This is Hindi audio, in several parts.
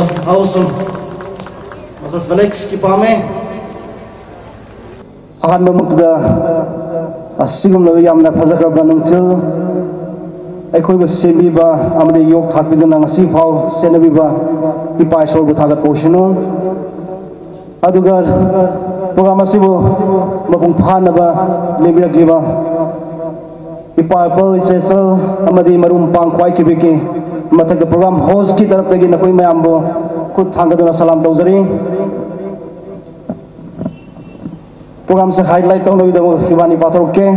was awesome. Master Felix, kipame. Akan bamukda asigum lawi amna phazak rabba nungtil. Ekoi bas sembi ba amade yok thakbi dana ngasi phau senabi ba ipai sol bu thagat poshino. Adugar program asibo mabung phana ba lembirak giba. Ipai pal chesal amade marum pang kwai kibike. मतलब प्रोग्राम होस्ट की तरफ़ देगी नकोई मैं अम्बो खुद थांग सलाम तौजरी प्रोग्राम से हाईलाइट तो नहीं दो हिवानी पाथर के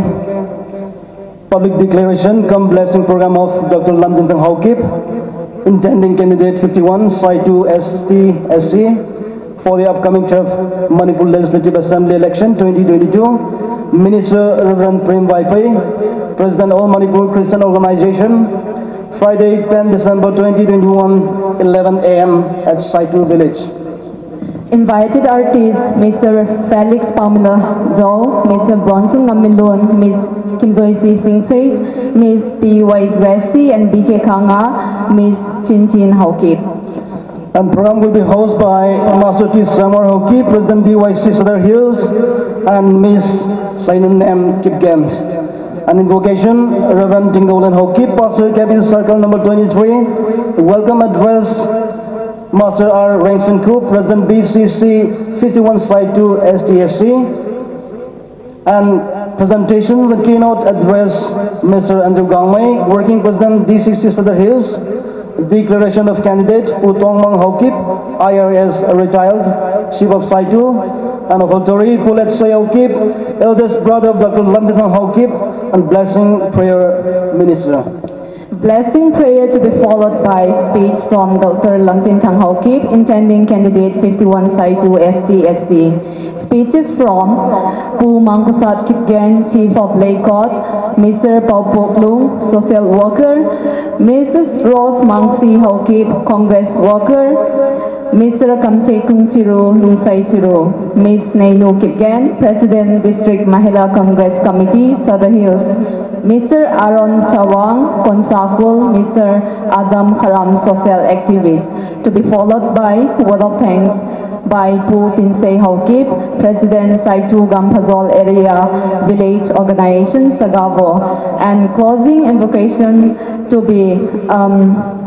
public declaration cum blessing programme of doctor London तंग Haokip intending candidate 51 Saitu S T S C for the upcoming turf Manipur legislative assembly election 2022 minister reverend Prem Vaiphei president all Manipur Christian organisation Friday 10 December 2021 11 a.m. at Saitu Village Invited artists Mr. Felix Pamela Doe, Mr. Bronson Namilun, Ms. Kim Joy Si Sing Sait, Ms. P. Y. Gracie and BK Kanga, Ms. Chin Chin Haukip. And program will be hosted by Master T. Samar Hoki, President DYC Southern Hills, and Ms. Sainun M. Kipgen. An invocation, Reverend Tingolan Hoki, Pastor Kevin Circle number 23. Welcome address, Master R. Rangson Koo, President BCC 51 Side 2 STSC. And presentation, the keynote address, Mr. Andrew Gangmei, Working President DCC Southern Hills. Declaration of candidate Utong Mang Hokip, IRS retired, Chief of Saitu, and of Authority Pulet Sayokip, eldest brother of Dr. London Hokip, and blessing prayer minister. Blessing prayer to be followed by speech from Dr. Lamtin Thang Hokip, intending candidate 51 Saitu STSC. Speeches from Pu Mangkusat Kipgen, Chief of Lay Court, Mr. Pau Poklung, Social Worker, Mrs. Rose Mangsi Hokip, Congress Worker, Mr. Kamche Kung Chiru, Nungsai Chiru, Ms. Nainu Kipgen, President District Mahila Congress Committee, Southern Hills, Mr. Aaron Chawang, Konsakul, Mr. Adam Haram, Social Activist, to be followed by word of thanks by Pu Tinsei Haukip, President Saitu Gampazol Area Village Organization, Sagavo, and closing invocation to be um,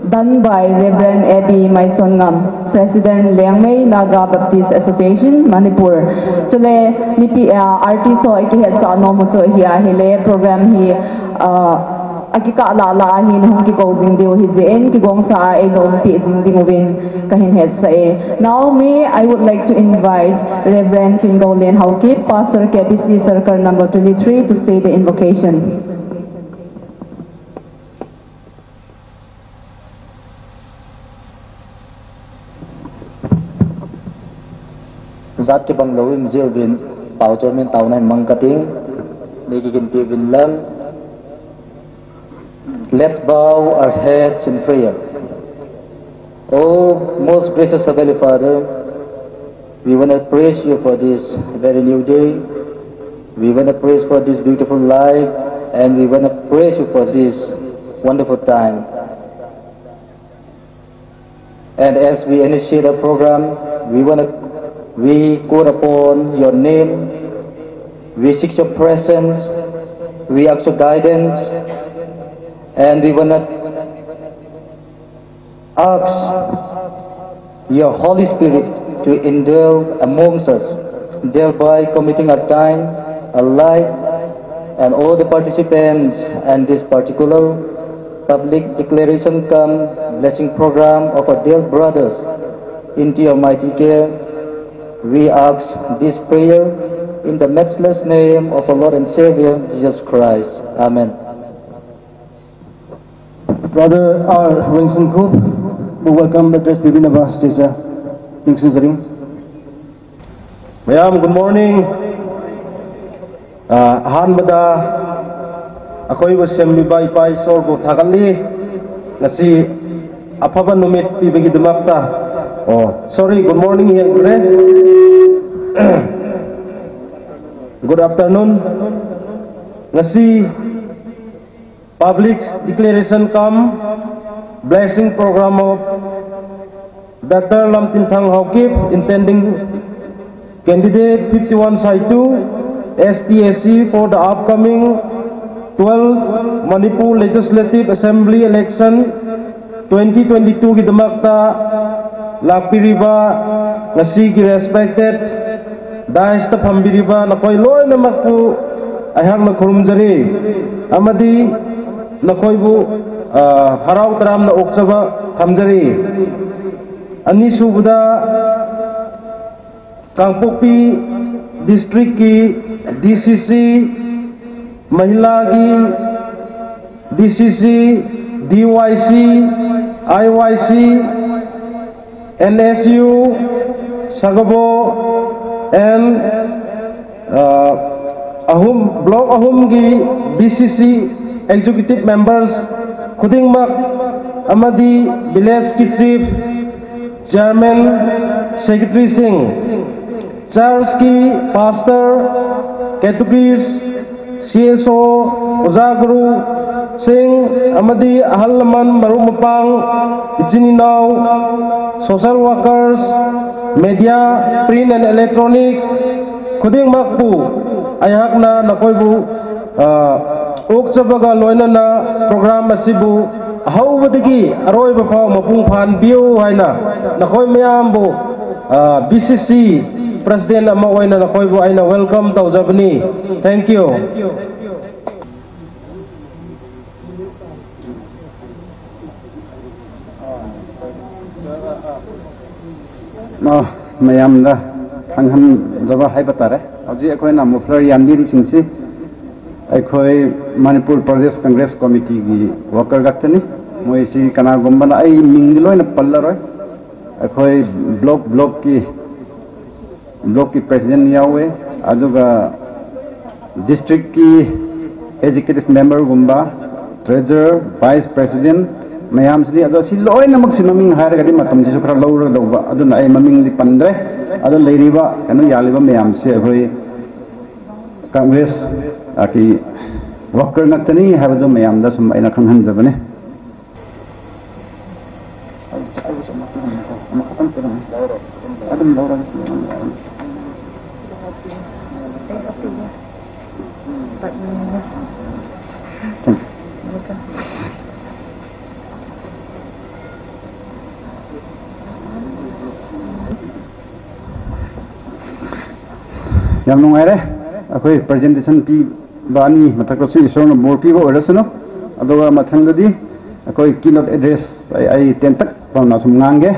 done by Reverend Abby Maison Ngam, President Liangmei Naga Baptist Association, Manipur. Chule nipi artist ho iki het sa no mo cho hi hele program hi uh, aki ka la la hin hong ki ko jing deu hi en ki gong sa e nom pi jing ding win ka hin het sa e. Now me i would like to invite reverend Tingolian Haukip pastor KBC circle number 23 to say the invocation bang lawim bin pau cho min tau nai mang kating ni ki kin pi bin lam Let's bow our heads in prayer. Oh, most gracious Heavenly Father, we want to praise you for this very new day. We want to praise for this beautiful life, and we want to praise you for this wonderful time. And as we initiate our program, we want to we call upon your name. We seek your presence. We ask your guidance and we will not ask your Holy Spirit to indwell amongst us, thereby committing our time, our life, and all the participants and this particular public declaration come blessing program of our dear brothers into your mighty care. We ask this prayer in the matchless name of our Lord and Savior, Jesus Christ. Amen. Brother R. Winston Coop, we welcome the Tres Divinava Stesa. Thanks, Sisaring. Mayam, good morning. Uh, ahanbada, ako'y wasyang libay pa'y sorbo tagali. Nasi, apaba numit pibigidumapta. Oh, sorry, good morning here today. good afternoon. Ngasi public declaration come blessing program of Dr. Lam Tinthang Hokip intending candidate 51 Saitu STSC for the upcoming 12 Manipur Legislative Assembly election 2022 makta. लापीरीबी रेस्पेक्टेड दाइस फमीरीब नको लोनमें खुरजरी नखोबू हराव तराम ओक्चब खमजरी कांपोपी डिस्ट्रिक की डीसीसी महिला की DCC DYC IYC NSU, Sagabo, and uh, Ahum blok Ahum BCC executive members Kudingmak Amadi Village Chief Chairman Secretary Singh Charles Pastor Catechists CSO Uzaguru sing amadi halaman marumapang itininaw social workers media print and electronic kuding makbu ayahak na nakoibu uh, uksabaga loina na program asibu ahawbadagi aroiba pa mapung phan biu haina nakoi mayambu uh, BCC presiden ama oina nakoibu aina welcome tawjabani thank you, thank you. Aji akhoi na muflar yandiri singsi akhoi manipur pradesh congress committee gi worker gaktani moi si kana gombana ai ming loi na pallaroi akhoi block block ki block ki president yawe ꯃꯌꯥꯝꯁꯤꯗꯤ ꯑꯗꯣ ꯁꯤ ꯂꯣꯏꯅꯃꯛꯁꯤ ꯃꯃꯤꯡ ꯍꯥꯏꯔꯒꯗꯤ ꯃꯇꯝꯁꯤꯁꯨ ꯈꯔ ꯂꯧꯔꯗꯧꯕ ꯑꯗꯨꯅ ꯑꯩ ꯃꯃꯤꯡꯗꯤ ꯄꯟꯗ꯭ꯔꯦ ꯑꯗꯣ ꯂꯩꯔꯤꯕ ꯀꯩꯅꯣ ꯌꯥꯜꯂꯤꯕ ꯃꯌꯥꯝꯁꯦ ꯑꯩꯈꯣꯏ ꯀꯪꯒ꯭ꯔꯦꯁꯀꯤ ꯋꯥꯀꯔ ꯉꯥꯛꯇꯅꯤ ꯍꯥꯏꯕꯗꯨ ꯃꯌꯥꯝꯗ ꯁꯨꯝ ꯑꯩꯅ ꯈꯪꯍꯟꯖꯕꯅꯤ ꯑꯗꯨꯝ ꯂꯧꯔꯒ ꯌꯥꯝ ꯅꯨꯡꯉꯥꯏꯔꯦ ꯑꯩꯈꯣꯏ ꯄ꯭ꯔꯖꯦꯟꯇꯦꯁꯟ ꯄꯤꯕ ꯑꯅꯤ ꯃꯊꯛꯇꯁꯨ ꯏꯁꯣꯔꯅ ꯃꯣꯔ ꯄꯤꯕ ꯑꯣꯏꯔꯁꯅꯨ ꯑꯗꯨꯒ ꯃꯊꯪꯗꯗꯤ ꯑꯩꯈꯣꯏ ꯀꯤꯅꯣꯠ ꯑꯦꯗ꯭ꯔꯦꯁ, ꯑꯩ ꯑꯩ ꯇꯦꯟꯇꯛ ꯇꯧꯅ ꯁꯨꯝ ꯉꯥꯡꯒꯦ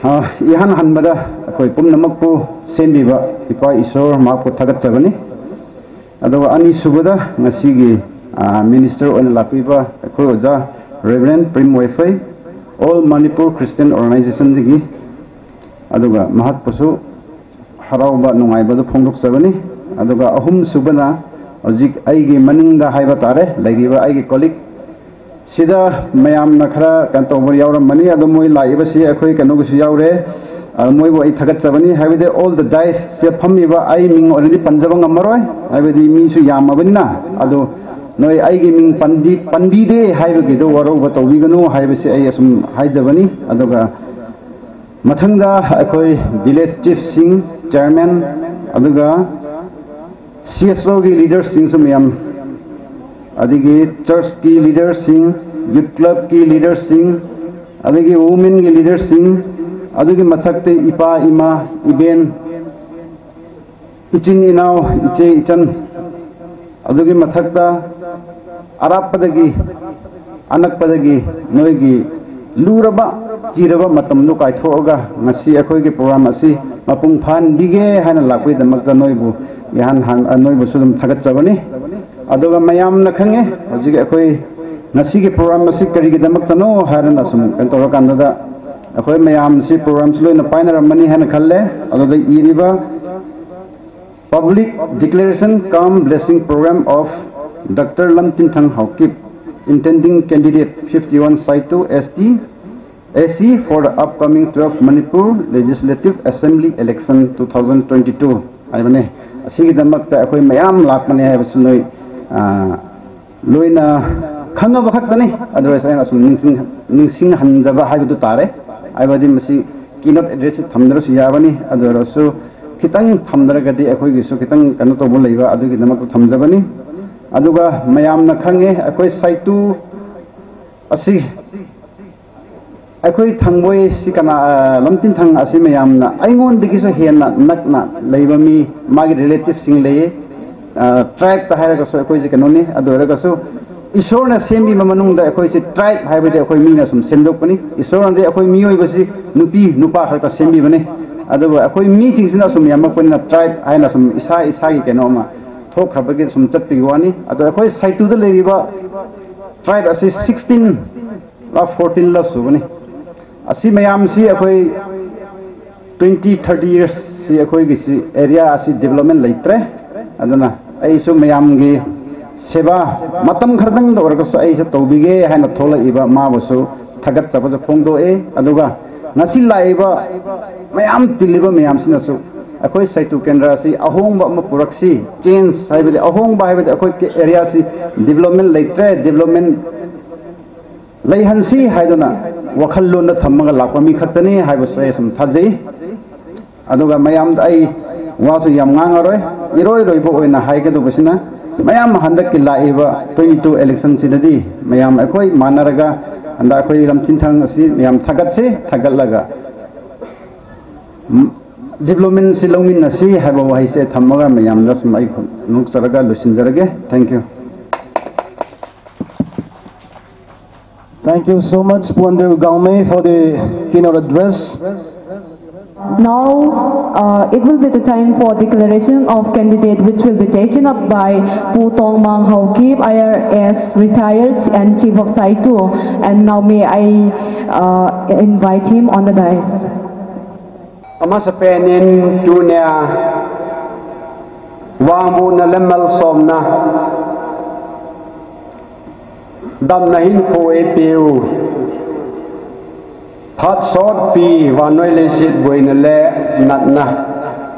इहान हनबदा अखोई पुनमकु सेंबीबा इपा ईश्वर माकु थगतचबनी अदव अनि सुबदा ngasiगी मिनिस्टर ओन लापीबा अखोई ओजा reverend Prem Vaiphei all Manipur Christian organisation दिगी अदुगा महत्पसु हराउबा नुङाइबदो फोंदोक्सबनी अदुगा अहुम सुबना हजिक तारे लगिबा आइगे कोलिक सिदा मयामना खरा कंतोबर यावरमनी अदो मोइ लाइबसी अखोइ कनुगुसु यावरे मोइबो आइ थगतबनी हाइबदे ऑल द डाइस से फमिबा आइ मिंग ऑलरेडी पंजबंग अमरोय हाइबदी मिसु यामबनीना अदो noi aigi ming pandi pandi de haibe chairman C S O की लीडर्स मैम चर्च की लीडर्स यूथ क्लब की लीडर्स वुमेन की लीडर्स मथते इपा इमा इबें इचिन इनाव इचे इचन अरापद अनपद की लूरब चीरब मतम कायथोगी अखोई ꯃꯄꯨꯡ ꯐꯥꯍꯟꯕꯤꯒꯦ ꯍꯥꯏꯅ ꯂꯥꯛꯄꯩꯗꯃꯛꯇ ꯅꯣꯏꯕꯨ ꯏꯍꯥꯟ ꯍꯥꯟ ꯅꯣꯏꯕꯨꯁꯨ ꯑꯗꯨꯝ ꯊꯥꯒꯠꯆꯕꯅꯤ ꯑꯗꯨꯒ ꯃꯌꯥꯝꯅ ꯈꯪꯉꯦ ꯍꯧꯖꯤꯛ ꯑꯩꯈꯣꯏ ꯉꯁꯤꯒꯤ ꯄ꯭ꯔꯣꯒ꯭ꯔꯥꯝ ꯑꯁꯤ ꯀꯔꯤꯒꯤꯗꯃꯛꯇꯅꯣ ꯍꯥꯏꯔꯒ ꯁꯨꯝ ꯀꯩꯅꯣ ꯇꯧꯔꯀꯥꯟꯗ ꯑꯩꯈꯣꯏ ꯃꯌꯥꯝꯁꯤ ꯄ꯭ꯔꯣꯒ꯭ꯔꯥꯝꯁꯤ ꯂꯣꯏꯅ ꯄꯥꯏꯅꯔꯝꯃꯅꯤ ꯍꯥꯏꯅ ꯈꯜꯂꯦ ꯑꯗꯨꯗ ꯏꯔꯤꯕ public declaration cum blessing programme of doctor Lamtinthang Haokip intending candidate fifty one Saitu S T AC for the upcoming 12th Manipur Legislative Assembly Election 2022. I mean, asi ki damak ta koi mayam lap mani hai basun noi loi na khanga bakhak tani adro esa yana sun ningsing ningsing hanja ba hai tare ai badi masi kinot address thamdaro si yabani adro so kitang thamdara gadi koi gisu kitang kanu to bol leiba adu ki damak to thamja bani aduga mayam na khange koi site tu asi अखोई साइतु असि अखोई थंगबोय सि कना लमतिन थंग असि मयामना आइंगोन दिगिसु हेना नकना लैबा मी मागी रिलेटिव सिंग लेये ट्राइब ता हायरगसु अखोई जि कनोनी अदुरगसु ईश्वरना सेमी ममनुंगदा अखोई सि ट्राइब हाइबदि अखोई मीना सुम सेंदोकपनी ईश्वरना अखोई मियोइबसि नुपी नुपा खरता सेमी बने अदुबो अखोई मी सिंगसिना सुम यामकपनिना ट्राइब हाइना सुम इसा इसागी केनोमा थोखरबगे सुम चटपि वानी अदो अखोई साइतुदा लेरिबा ट्राइब असी मैम से अखोई ट्वेंटी थर्टी इयर्स से अखोई एरिया असी डेवलपमेंट लेत्रे अदना ऐसु मैम की सेवा मतम खरदंग दौरगसु ऐसे तौबिगे हैन थोलइबा माबसु थगत तबस फोंदोए अदुगा ngasi laiba mayam tiliba mayam sinasu akoi saitu kendra si ahongba ma puraksi change saibade ahongba haibade akoi ke area si development laitre development लैहसी वखल थमने थे मैम वहांगे इरोगदनाम की लाइब ट्वेंटी टू इलेक्शन से मैम अखो मानरग अंदा अखोई रम तीन थगल डिप्लोमें लौमी है वही से थम मैम लुसरग लुसीजरगे thank you Thank you so much, Puandrew Gaume, for the keynote address. Now, uh, it will be the time for declaration of candidate which will be taken up by Pu Tong Mang Hau Kip, IRS retired and Chief of Saitu. And now may I uh, invite him on the dais. ama sa penin tunia wangbu na lemal đâm nấy khô ế tiêu. Phát sót pi và nói lê xịt với nè lệ nát nà.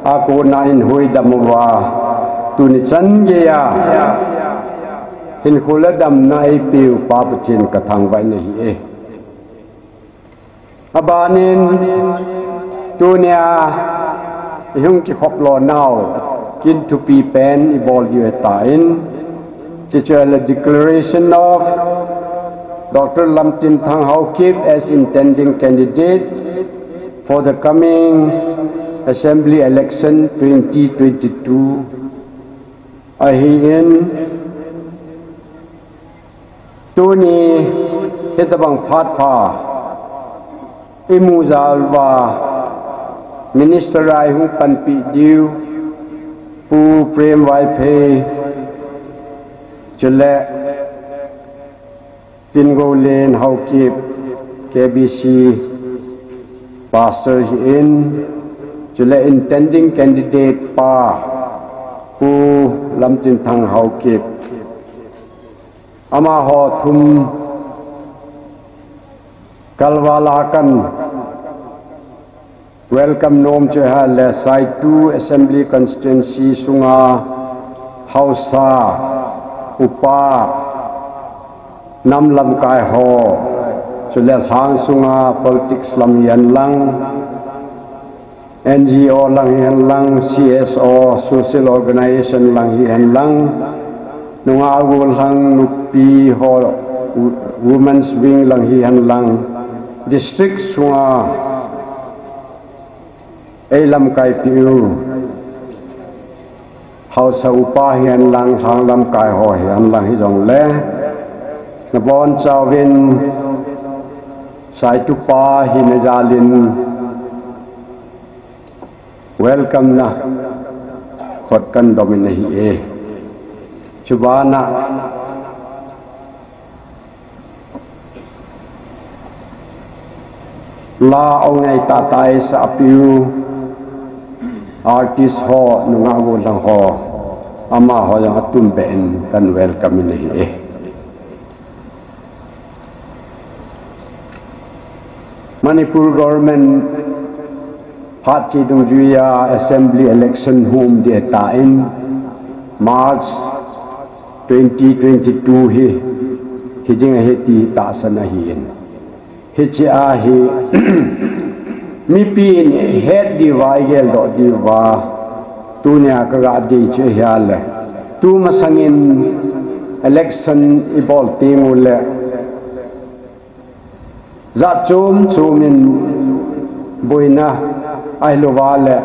À cô nà in hôi đầm vào tu ni chân ghê à. Hình khô lê đầm nà ế pháp bà bà trên cả thằng vậy nè hi ế à bà nên tu nè hung chỉ khóc lò nào. Kin to be pen ibol yu etain Teacher, the declaration of Dr. Lam Tin Thang Hau Kip as intending candidate for the coming Assembly election 2022. I herein Tony Hitabang Patpa Imuzalwa Minister Rai Hu Panpi Diu Pu Prem Wai Pe Tingo Len Hau Kip KBC Pastor in. Chule intending candidate Pa Pu Lam Tin Thang Hau Kip Ama Ho Thum Kalwala Kan Welcome Nom Cheha Le Side 2 Assembly Constituency Sunga Hausa Upa Nam Lam Kai Ho. Chule Hang Sunga Politics Lam Yan Lang NGO Lang Yan Lang CSO Social Organization Lang Yan Lang, Nunga Agul Hang Nupi Ho, Women's Wing Lang Yan Lang, District Sunga ei lam kai piu hausa upa hian lang, hang lam kai ho hian lang hi jong le. นบอนจาวินสายจุปาหินจาลิน welcome นะขดกันดมินฮีเอชุบานะลาเอาไงตาตายสาปิวอาร์ติสฮอนุงาโกลังฮออามาฮอยังตุมเบนกันเวลกัมินฮีเอ Manipur government party dung juya assembly election home dia tain March 2022 hi hijing he ti ta sana hi hi chi a hi mi pi het di wa gel do di wa tu nya ka ga di che le. Tu ma sangin election ibol ti mu le Dạ za chum chumin boina ai lo wale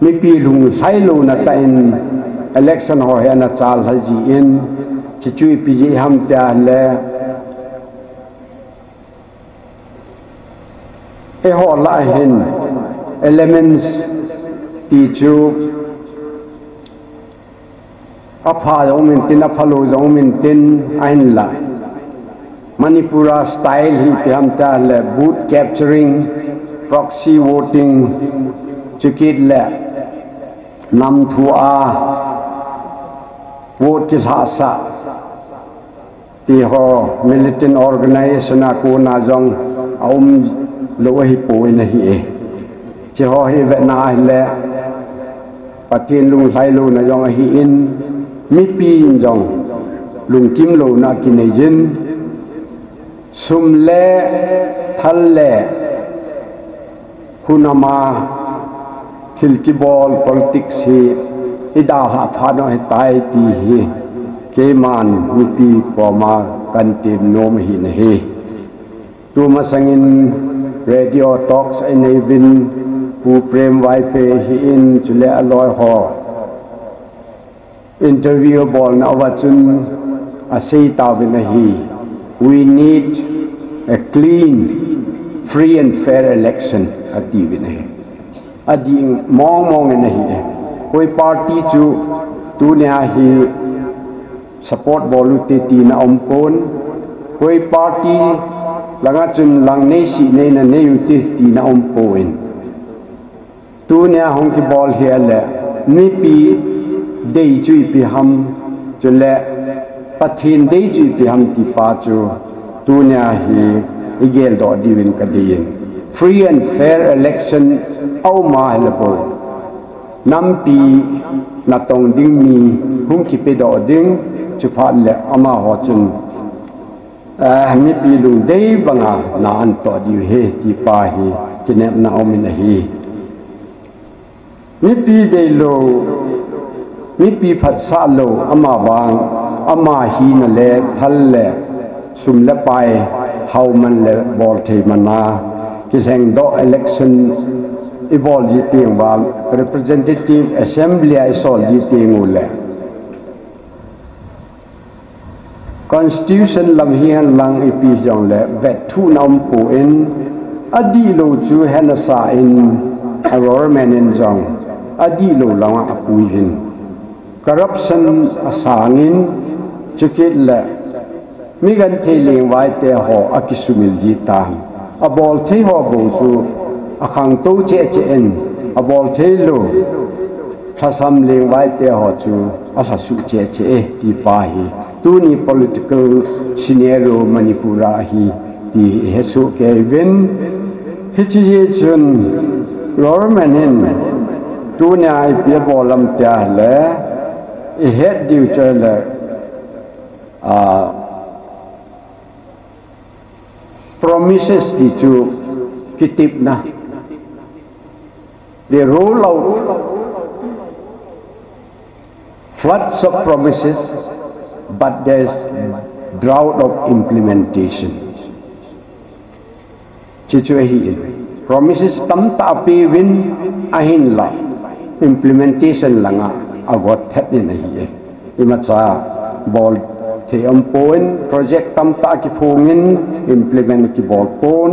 mi pi lung hai lo na ta in election ho he na chal ha ji in chi chui pi ji ham ta le e ho la hin elements ti chu apha zo min tin apha lo zo min tin ain la manipura style hi pe ta le boot capturing, proxy voting chukit le, nam thua vote ki sa. Ti ho, militant organization a ko na jong aum lo hi po na hi e. Ti họ hi vẹn na hi và patin lung sai lu na jong hi in, mi pi in jong lung kim lo na ki nei jin สุมแลทันแลคุณมาทิลกิบอลปอลติกซีอดาหาพานอยตายตีหเกมานมีปีปอมากันเต็มโนมหินเฮตัวมาสังอินเรดิโอท็อกซ์ในวินผู้เปรมไวเฟหินจุเลอลอยหออินเทอร์วิวบอลนาวัจุนอาศัยตาวินหี we need a clean free and fair election at di vin hi adi mong mong ne hi koi party chu tu ne hi support bolu te ti na om kon koi party langa chun lang nei si nei na nei u te ti na om poin tu ne hong ki bol here le ni pi dei chui pi ham chu le pathin dei chui pi ham ti pa chu tu ne hi igel do di win ka din free and fair election au ma le bo nam pi na tong ding mi hung ki pe do ding chu pha le ama ho chun a mi pi lu dei banga na an to di he ti pa hi kinem na omin hi mi pi dei lo mi pi phat sa lo ama อามาฮีนเล็กทันเล็กสุมเลไปเฮามันเล็บอลทีมันนากิเซงดอเอเล็กชันอีบอลจีติงว่า representative assembly ไอซอลจีติงูเล็ constitution lam hi han lang i pi jong le ve thu nam pu in adi lo chu han sa in aror men in jong adi lo lang a pu jin corruption asangin chukit le mi gan theiling wai te ho akisumil ji ta. Abol thi ho bu chu akhang to che che en. Abol thi lu. Thasam ling wai te ho chu. Asa su che che e ti pa hi. Tu ni political scenario manipura hi. Ti hesu ke vin. Hichi ji chun. Government tu ni ai pia bolam ta le. E I head duty le. A promises di chu kitip na they roll out floods of promises but there's drought of implementation. Hi promises tam ta pe win ahin la. Implementation langa agot thet ni hi imacha bol thì ông poin project tam ta ki phungin implement ki bol pon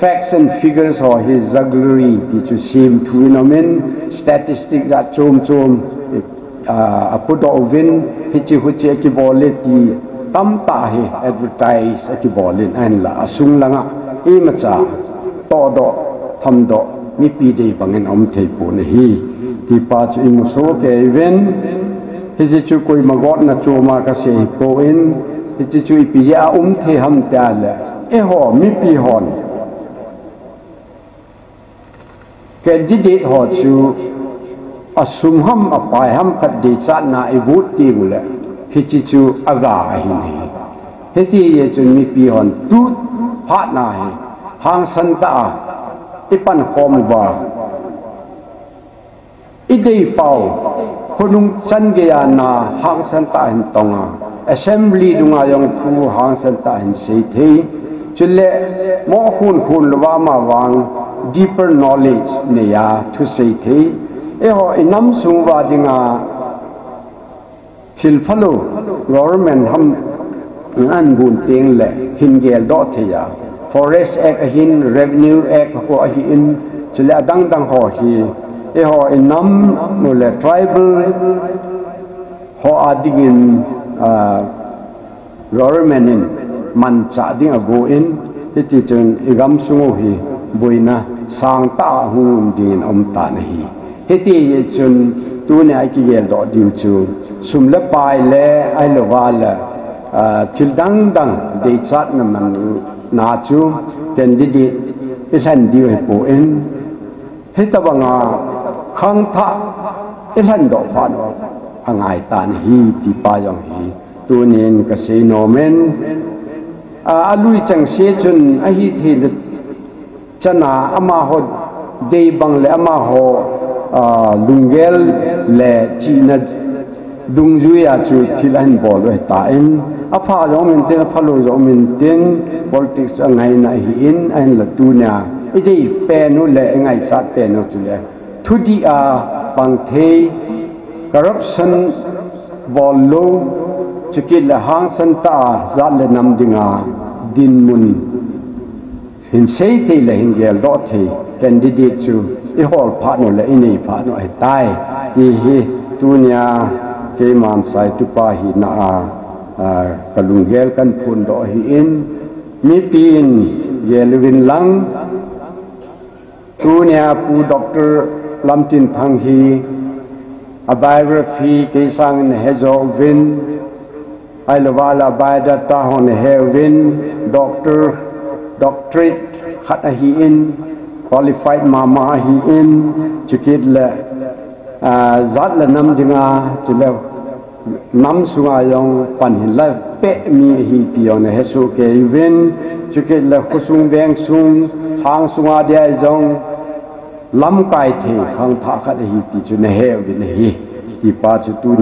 facts and figures or his jugglery ki chu sim thuinomen statistic ga chom chom a à, à, put ovin hichi huchi ki bol ti tam ta hi advertise ki bolin an la asung à, langa imacha to do tham do mi pi de bangin om thei thầy ne hi ti pa chu imu so ke thì chỉ chú quay mà gót là chùa mà cái gì cô in. Thì chỉ chú bị ya um thì ham ta là cái họ mi bị hòn cái gì để họ chú asum ham apai ham cắt đi cha na i vút tiêu lệ. Thì chỉ chú à aga hình hình thế thì giờ chú mi bị hòn tút phát na hình hàng sân ta ipan khom vào ít đi chan ge ya na hang san ta hin tonga assembly dunga yong thu hang san ta hin sei the chule mo khun khun wa ma wang deeper knowledge ne ya thu sei the e ho inam sung wa dinga thil phalo government ham an bun teng le hin gel do the ya forest act hin revenue act ko hin chule dang dang ho hi det har en namn, nogle tribal, har adingen uh, in man tager at gå ind, det er den i gamsungo hi, buina sang ta hun din om tan hi. Heti ye chun tu ne ai ki đó do diu sum la pai le ai lo wa la chil dang dang de chat na man na chu. Ten di di ilan diu po en heta banga khang tha ilan do pha no angai tan hi ti pa yong hi tunin ka se no men. À, à, à, a lui chang se chun a hi thi chana ama ho de bang le ama ho lungel le china dung zuya chu thilan bol we ta in a pha lo min ten a phalo zo min ten politics angai na hi in an la tu nya i pe nu le ngai sa pe nu chu le thu đi à bằng thế corruption vào lô chỉ kí là hàng sân ta ra là nằm đình à din mun. Hình xây thì là hình gel đó thì candidate chu i phá nó là ini partner ai tai. Hi hi, tu nya, ke man sai tu phá hi na, a kalung gel kan phun đó hi in. Mi pin gelwin lang. Tu nya pu doctor lamtin thang hi, a biography ke sang ne hezo vin, ai lawala baida ta hon he win doctor, doctorate, khat hi in, qualified mama hi in, chikit le zat le nam dinga, chile nam sunga yong pan hin la pe mi hi ti on he so ke win chikit le khusung beng sung hang sunga dia jong lắm cái thì khang thả khát hi thì chú nè hiểu đi nè hi thì ba chú tu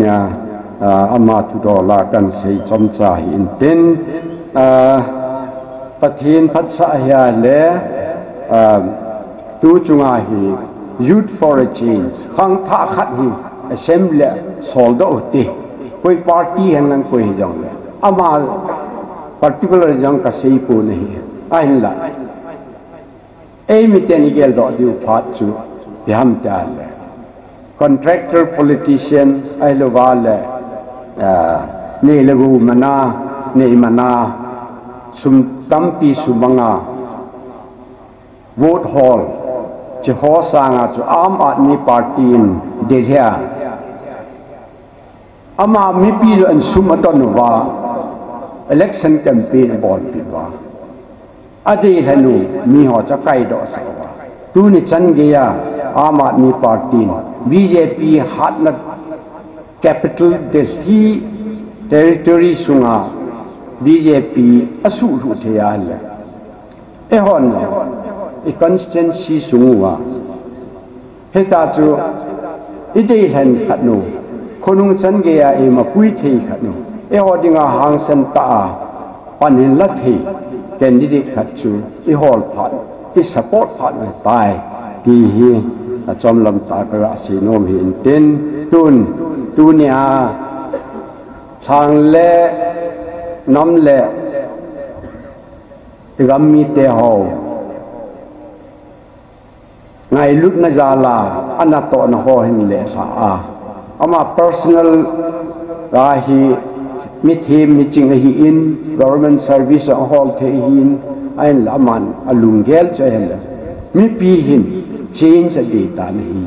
à, ama chú đó là cần xây chăm sa hiện tên. À, phát hiện phát xã hà lẽ tu chung à hi youth for a change. Khang thả khát hi assembly sold soldo ti koi party hen lang koi jong ama particular jong ka sei ko nahi ahin la Aim mit den Igel dort die Part zu. Wir haben da alle. Contractor, politician, alle wale. Ne legu mana, ne mana. Sum tampi sumanga. Vote hall. Che ho sanga zu am adni partien. Der her. Ama mi pilo an sumatonu wa. Election campaign ball piwa. Ade hanu mi ho cha kai do sa wa tu ni chan ge ya am party bjp hat capital delhi territory sunga bjp asu ru the ya le e hon i constancy sungwa heta chu ide hen khatnu khonung chan ge ya e ma pui thei khatnu e hodinga hang san ta panin la thei trên đi đi khát chú đi hồn phát đi support phát về tài. Kỳ hi à trong lòng ta cái là xin ôm hiện tên tuôn tuôn nhà thang lệ năm lệ gam mi tê hồ. Ngay lúc nãy giờ là, anh ta nó hồ hình lệ xa à ama personal ra hi mi thim mi ching hi in, government service a hol the hin ain laman alung gel che hen mi pi hin change a data ta ni hi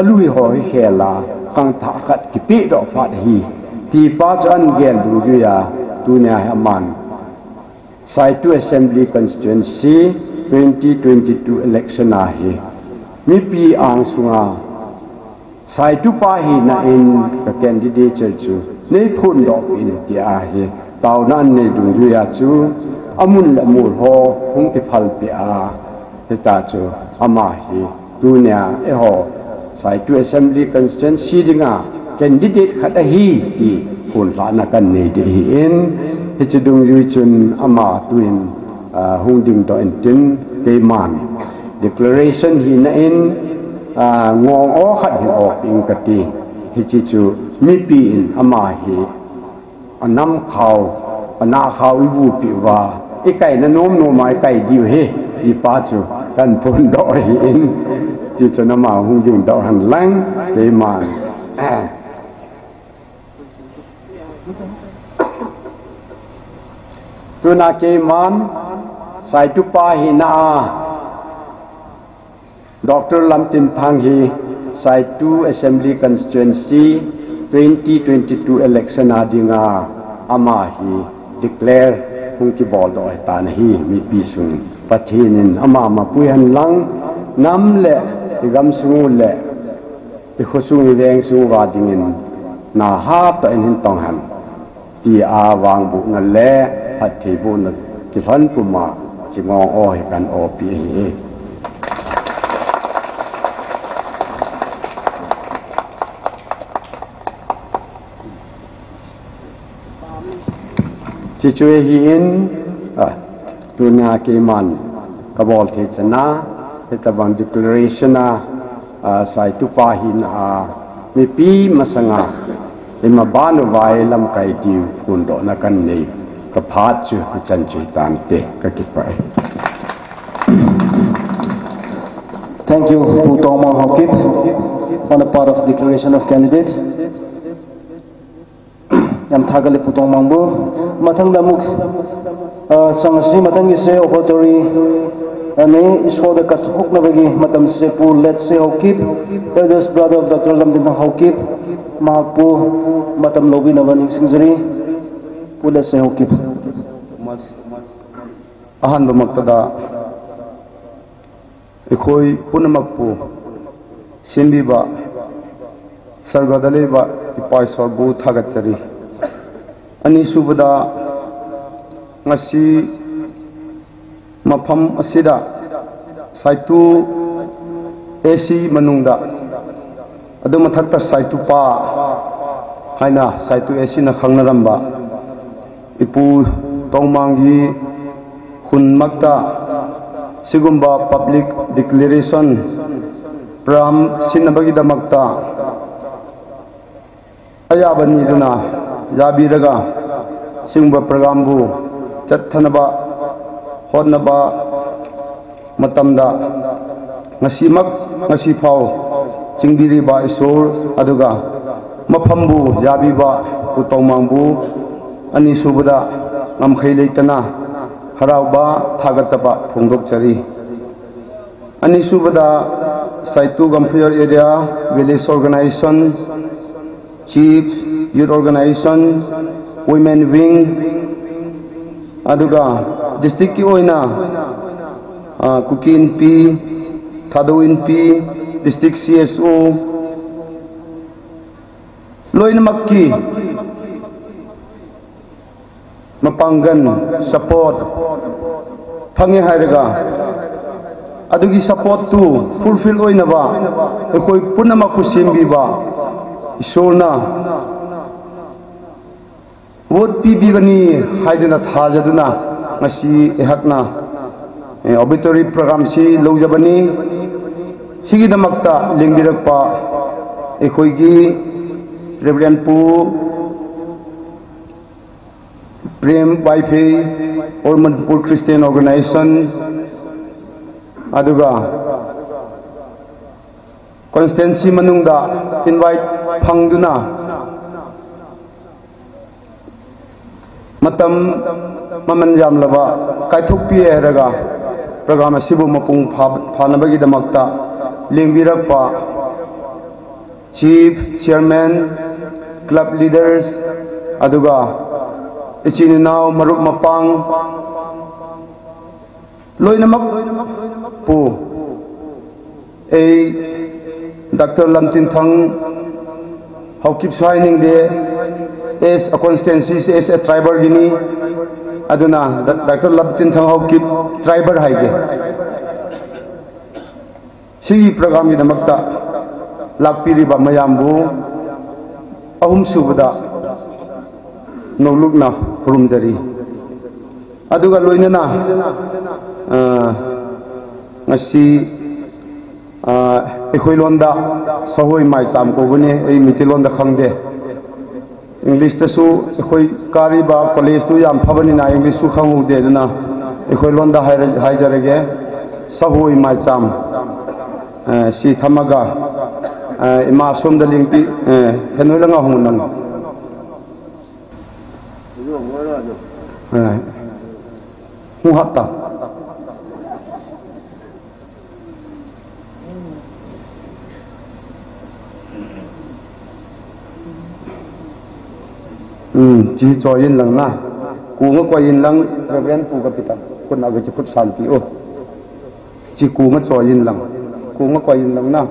alui ho hi khela kang tha khat ki pi do fa hi ti pa chan gel du ju ya tu nya ha man sai tu assembly constituency 2022 election a hi mi pi ang sunga à. sai tu pa hi na in, candidate chu nei phun do in ti a hi tau nan ne dung ju ya chu amun la mur ho hung ti phal pi a te ta chu ama hi tu nya e ho sai tu assembly constituency dinga candidate khata hi ti phun la na kan nei ti hi in hi chu dung yu chun ama tuin hung ding do in tin te man declaration hi na in ngong o khat hi o ping ka ti ฮิจิจูมีปีนอามาฮีอนำเขาอนาเขาอิบูปิวาไอไก่นั้นโนมโนมาไอไก่ดิวเฮอีป้าจูฉันพูนดอกหินจิจูนมาหุ่งยิงดอกหันลังเลยมันตัวนาเกมันใส่จุปาหินา Dr. Lamtin Thanghi, Site 2 Assembly Constituency 2022 election adinga amahi declare kung ki bol do tan hi mi pisung pathinin ama ma puyan lang nam le igam sungu le ikhusung iveng sungu wa dingin na hap ta in hin tong han ti a wang bu na le hat thi bu na ki phan pu ma chi ngong o hi kan o pi hi chi man kabol the chana hetabang declaration a sai tu pa hin a mi pi masanga ima banu vai lam kai ti kun do na kan nei ka phat chu chan chui tan te ka ki pai Thank you to Tongmang Hokip on the part of declaration of candidate. yam thakali putong mangbu mathang damuk sangasi mathang ise ofotori ane ishoda kathuk na bagi matam se pu let se hokip this brother of dr lamdin hokip mahpu matam lobi na ban singjuri pu let se hokip ahan ba maktada ikoi punamakpu simbiba sargadale ba ipai sorbu thagatsari ꯑꯅꯤꯁꯨꯕꯗ ꯉꯁꯤ ꯃꯐꯝ ꯑꯁꯤꯗ ꯁꯥꯏꯇꯨ ꯑꯦꯁꯤ ꯃꯅꯨꯡꯗ ꯑꯗꯨ ꯃꯊꯛꯇ ꯁꯥꯏꯇꯨꯄꯥ ꯍꯥꯏꯅ ꯁꯥꯏꯇꯨ ꯑꯦꯁꯤꯅ ꯈꯪꯅꯔꯝꯕ ꯏꯄꯨ ꯇꯧꯃꯥꯡꯒꯤ ꯈꯨꯟꯃꯛꯇ ꯁꯤꯒꯨꯝꯕ ꯄꯕ꯭ꯂꯤꯛ ꯗꯤꯀ꯭ꯂꯦꯔꯦꯁꯟ ꯄ꯭ꯔꯥꯝ ꯁꯤꯟꯅꯕꯒꯤꯗꯃꯛꯇ ꯑꯌꯥꯕ ꯅꯤꯗꯨꯅ ꯌꯥꯕꯤꯔꯒ ꯁꯤꯒꯨꯝꯕ ꯄ꯭ꯔꯣꯒ꯭ꯔꯥꯝꯕꯨ ꯆꯠꯊꯅꯕ ꯍꯣꯠꯅꯕ ꯃꯇꯝꯗ ꯉꯁꯤꯃꯛ ꯉꯁꯤ ꯐꯥꯎ ꯆꯤꯡꯕꯤꯔꯤꯕ ꯏꯁꯣꯔ ꯑꯗꯨꯒ ꯃꯐꯝꯕꯨ ꯌꯥꯕꯤꯕ ꯄꯨꯇꯧꯃꯥꯡꯕꯨ ꯑꯅꯤꯁꯨꯕꯗ ꯉꯝꯈꯩ ꯂꯩꯇꯅ ꯍꯔꯥꯎꯕ ꯊꯥꯒꯠꯆꯕ ꯐꯣꯡꯗꯣꯛꯆꯔꯤ ꯑꯅꯤꯁꯨꯕꯗ Saitu ꯒꯝꯐꯤꯌꯔ ꯑꯦꯔꯤꯌా village organisation chief youth organization women wing aduga district ki oina kukin p thadowin p district cso loina makki mapangan support phange hairaga adugi support tu fulfill oinaba ekoi punamak ku vote पीबीगनी है थाजदुना मसी एहकना। ऑबिटरी प्रोग्राम सी लौजबनी सिगिदमकता लिंगिरकपा। Prem Vaiphei all Manipur Christian organisation. Constituency constituency मनुंगदा invite फंगदुना। matam maman jam laba kai thuk pi eraga program sibu mapung pha phanabagi damakta lingbirakpa chief, chairman, club leaders à aduga ichininao marup mapang loinamak pu ei dr lamtin thang haukip swainingde is a constituency, is a tribal gini, aduna, Dr. Labtin Thanghau ki tribal hai ge. Sigi program ni namakta, lakpi ba mayambu, ahum subda, no look na, kurum jari. Aduga loina na, ngasi, ekhoi londa, sahoi mai sam kogune, ekhoi mitilonda khangde, इंग्लिशतसु अखोई कारीबा कॉलेजतु याम फबनिना इंग्लिशु खंगुदे अदुना अखोई लोंदा हाय हायजरगे सबो इमाय चाम सी थमगा इमा सोमदा लिंगपी हेनोलंगा chỉ cho in lang na ku nga kwa in lang reverend pu ka pita kun aga chi phut san pi o chi ku nga cho in lang ku nga kwa in lang na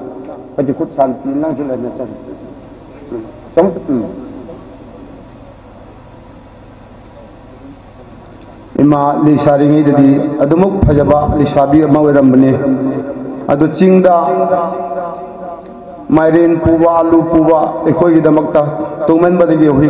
ka chi phut san pi lang chi la na chan trong tu ima li sari ngi di adumuk phajaba li sabi ma weram bne adu chingda माइरेन पुवा आलू पुवा एखोई दमकता तुमन बदगी हुई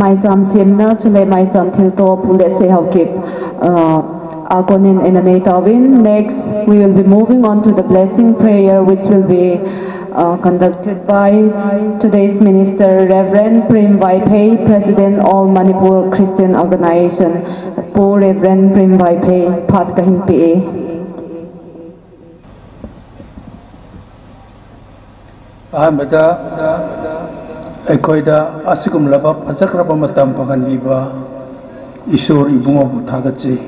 Maitam Simna My son, Tilto Pule Sehokip uh, Akonin Inanetawin. Next, we will be moving on to the blessing prayer, which will be uh, conducted by today's minister, Reverend Prim Vaipei, President All Manipur Christian Organization. Poor Reverend Prim Vaipei, Pat Kahin PA. ꯑꯩꯈꯣꯏꯗ ꯑꯁꯤꯒꯨꯝꯂꯕ ꯐꯖꯈ꯭ꯔꯕ ꯃꯇꯝ ꯐꯪꯍꯟꯕꯤꯕ ꯏꯁꯣꯔ ꯏꯕꯨꯡꯉꯣꯕꯨ ꯊꯥꯒꯠꯆꯩ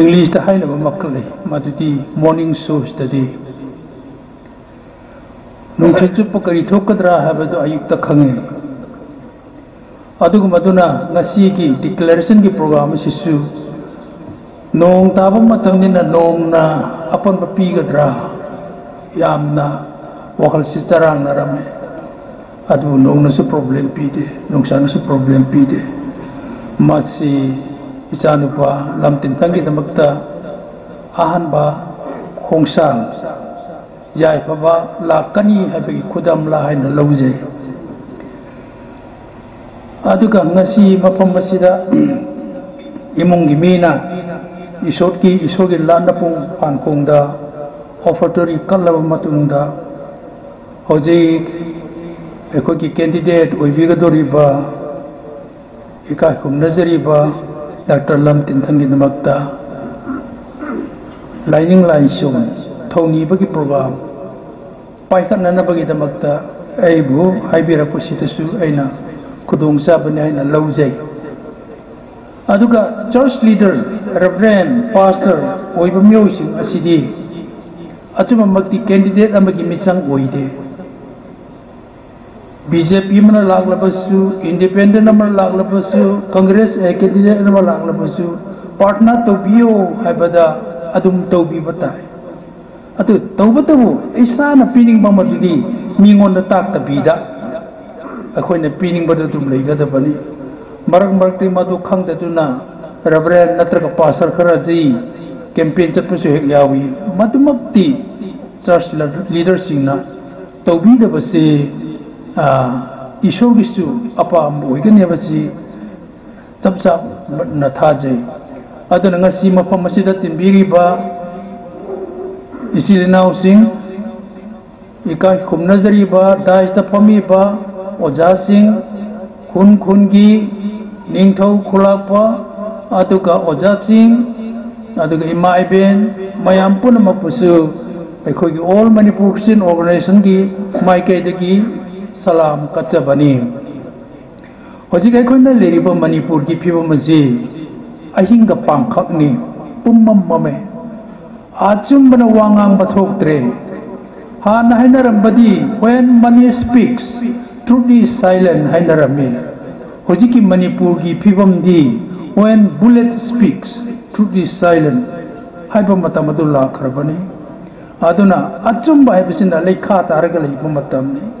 ꯏꯪꯂꯤꯁꯇ ꯍꯥꯏꯅꯕ ꯃꯈꯜ ꯂꯩ ꯃꯗꯨꯗꯤ ꯃꯣꯔꯅꯤꯡ ꯁꯣꯁꯇꯗꯤ ꯅꯨꯡꯊꯤꯜ ꯆꯨꯞꯄ ꯀꯔꯤ ꯊꯣꯛꯀꯗ꯭ꯔꯥ ꯍꯥꯏꯕꯗꯨ ꯑꯌꯨꯛꯇ ꯈꯪꯉꯤ ꯑꯗꯨꯒ ꯃꯗꯨꯅ ꯉꯁꯤꯒꯤ ꯗꯤꯀ꯭ꯂꯦꯔꯦꯁꯟꯒꯤ ꯄ꯭ꯔꯣꯒ꯭ꯔꯥꯝ ꯑꯁꯤꯁꯨ ꯅꯣꯡ ꯇꯥꯕ ꯃꯇꯝꯅꯤꯅ ꯅꯣꯡꯅ ꯑꯄꯟꯕ ꯄꯤꯒꯗ꯭ꯔꯥ ꯌꯥꯝꯅ wakal si carang narame at unong na sa problem pide nung sana su problem pide. Masi isano anu pa lam tintang kita magta ahan ba kung saan yai pa ba lakani habig kudam lahay na lawze. Aduga ngasi mapamasida imong gimina isot ki isogi landa pong pankong da offer to ri kalaba matung ꯍꯧꯖꯤꯛ ꯑꯩꯈꯣꯏꯒꯤ ꯀꯦꯟꯗꯤꯗꯦꯠ ꯑꯣꯏꯕꯤꯒꯗꯧꯔꯤꯕ ꯏꯀꯥꯏ ꯈꯨꯝꯅꯖꯔꯤꯕ ꯗꯥꯛꯇꯔ ꯂꯝ ꯇꯤꯟꯊꯪꯒꯤꯗꯃꯛꯇ ꯂꯥꯏꯅꯤꯡ ꯂꯥꯏꯁꯣꯟ ꯊꯧꯅꯤꯕꯒꯤ ꯄ꯭ꯔꯣꯒ꯭ꯔꯥꯝ ꯄꯥꯏꯈꯠꯅꯅꯕꯒꯤꯗꯃꯛꯇ ꯑꯩꯕꯨ ꯍꯥꯏꯕꯤꯔꯛꯄꯁꯤꯗꯁꯨ ꯑꯩꯅ ꯈꯨꯗꯣꯡꯆꯥꯕꯅꯤ ꯍꯥꯏꯅ ꯂꯧꯖꯩ ꯑꯗꯨꯒ ꯆꯔꯆ ꯂꯤꯗꯔ ꯔꯦꯚꯔꯦꯟ ꯄꯥꯁꯇꯔ ꯑꯣꯏꯕ ꯃꯤꯑꯣꯏꯁꯤꯡ ꯑꯁꯤꯗꯤ ꯑꯆꯨꯝꯕꯃꯛꯇꯤ ꯀꯦꯟꯗꯤꯗꯦꯠ ꯑꯃꯒꯤ ꯃꯤꯆꯪ ꯑꯣꯏꯗꯦ BJP मन लागलबसु इंडिपेंडेंट अमर लागलबसु कांग्रेस कैंडिडेट अमर लागलबसु पार्टनर तो बियो हैबदा अदुम तो बिबता अतु तौबतबु इसाना पीनिंग बमदुदी मिंगोन ताक तबीदा अखोइने पीनिंग बदु तुम लेगदबनी। मरक मरकति मदु खंगदुना रबरेन नत्रक पासर खराजी, कैंपेन चतपसु हेक चर्च लीडर तौबीदबसे ईश्वरगिसु अपाम ओइगनेबसि चप चप न थाजै अदुन ngasi mafam asida timbiriba isirinausing ikai khumnazariba daista phamiba ojasing khun khungi ningthau khulakpa aduga ojasing aduga ima iben mayam punamapusu ꯑꯩꯈꯣꯏꯒꯤ ꯑꯣꯜ ꯃꯅꯤꯄꯨꯔ ꯈ꯭ꯔꯤꯁꯇꯤꯌꯟ ꯑꯣꯔꯒꯅꯥꯏꯖꯦꯁꯟꯒꯤ ꯃꯥꯏꯀꯩꯗꯒꯤ सलाम कच्चनी मनपुर की फिव अहिंग पाखने पुम ममे आचुबन वागद्रे हानरबी वेन मनी स्पीक्स ट्रूटी साइलेंटरमे हजी की मनपुर की फिवमदी when bullet speaks truth silent है लाख्रबने अचुब है लेखा तारगम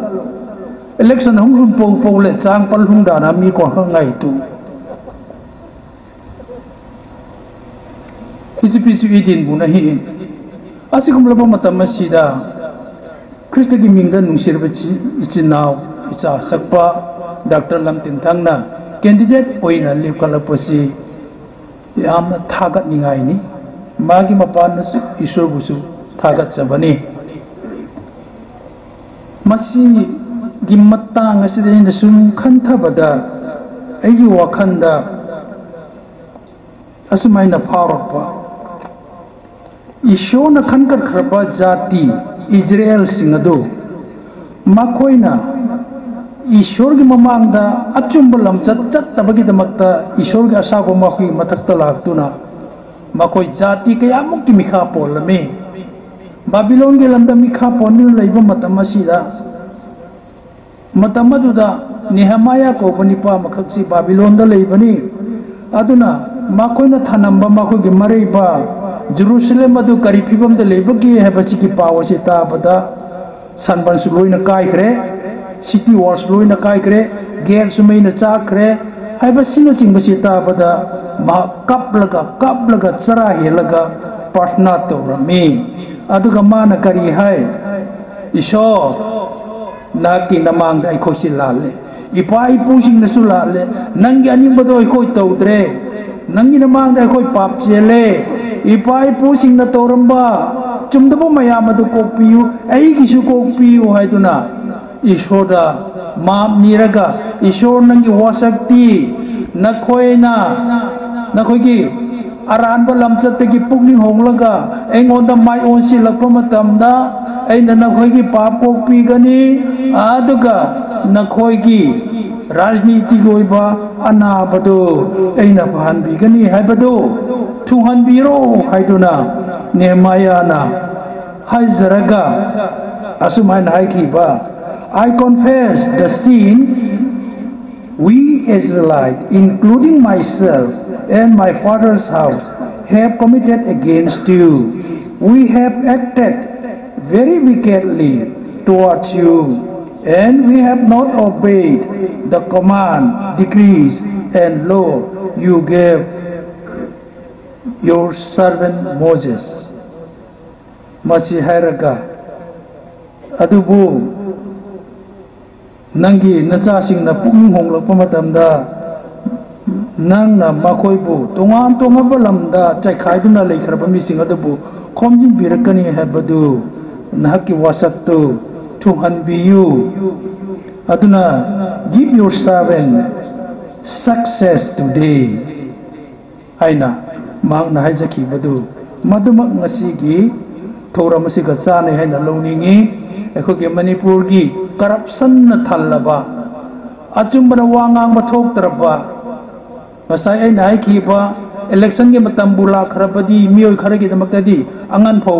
election hong lum po pong le chang pal hung da na mi ko ha ngai tu. Kisipisu idin bu na hi. Mata masida krista gi nung nungsir ba chi chi naw isa sakpa dr lam tin thang na. Candidate oina le kala posi yamna thagat ni ngai ni. Magi mapan na ईश्वर बुसु thagat sabani Masih gimata ngasih deh ini sum kan tabada ayu wakanda asumaina parok isho na kan kar kerba jati Israel singado makoi na Ishor gi mamang da acum belam cat cat tabagi da makta Ishor gi asago makui matak telak tuna makoi jati kaya mukti mikha pol me Babylon gi landa mikha pol ni matamasi da Milkha Ponniyin लेब मतम असिदा मतम अदुदा नेहमाया को बनिपा मखक्सी बाबिलोन दा लेबनी अदुना मखोइना करी फिबम दा लेबगी की पावसी ताबदा सिटी वार्स लोइना काइखरे गेट सुमैना चाखरे हाइबसिना चिंबसी ताबदा मा चरा हेलगा प्रार्थना तौरमी माना है ईश्वर नाकी नमांग अखोसी लाले इपा इपुसिंगनसु लाले नंगी अनिंबदो अखोई तौद्रे अखोई पाप चेले इपा इपुसिंगना तौरंबा चुमदबो मयाम अदु कोपियु अईगिसु कोपियु हाइदुना ईश्वरदा माप नीरगा ईश्वर नंगी वासक्ति नखोइना नखोइगी अरानबा लमचतगी पुगनिंग होंगलगा एंगोंदा माइ ओनसी लक्पा ꯑꯩꯅ ꯅꯈꯣꯏꯒꯤ ꯄꯥꯞ ꯀꯣꯛꯄꯤꯒꯅꯤ ꯑꯗꯨꯒ ꯅꯈꯣꯏꯒꯤ ꯔꯥꯖꯅꯤꯇꯤꯒꯤ ꯑꯣꯏꯕ ꯑꯅꯥꯕꯗꯨ ꯑꯩꯅ ꯐꯍꯟꯕꯤꯒꯅꯤ ꯍꯥꯏꯕꯗꯨ ꯊꯨꯡꯍꯟꯕꯤꯔꯣ ꯍꯥꯏꯗꯨꯅ ꯅꯦꯃꯥꯌꯥꯅ ꯍꯥꯏꯖꯔꯒ ꯑꯁꯨꯃꯥꯏꯅ ꯍꯥꯏꯈꯤꯕ I confess the sin we Israelites, including myself and my father's house, have committed against you. We have acted very wickedly towards you, and we have not obeyed the command, decrees, and law you gave your servant Moses. Masi hairaga adubu nangi nachasingna pung honglakpa matamda nangna makoibu tongan tongaba lamda chaikhaiduna leikhraba mising adubu khomjin birakani nahakki wasattu to unveil aduna give your servant success today haina maakna haizakibadu madumak ngasigi thoram asiga chane haina loningi ekhoge manipur gi corruption na thallaba achumbana wangang ba thok taraba ngasai aina hai ki ba election ge matam bula kharabadi mioi kharagi damakta di angan phau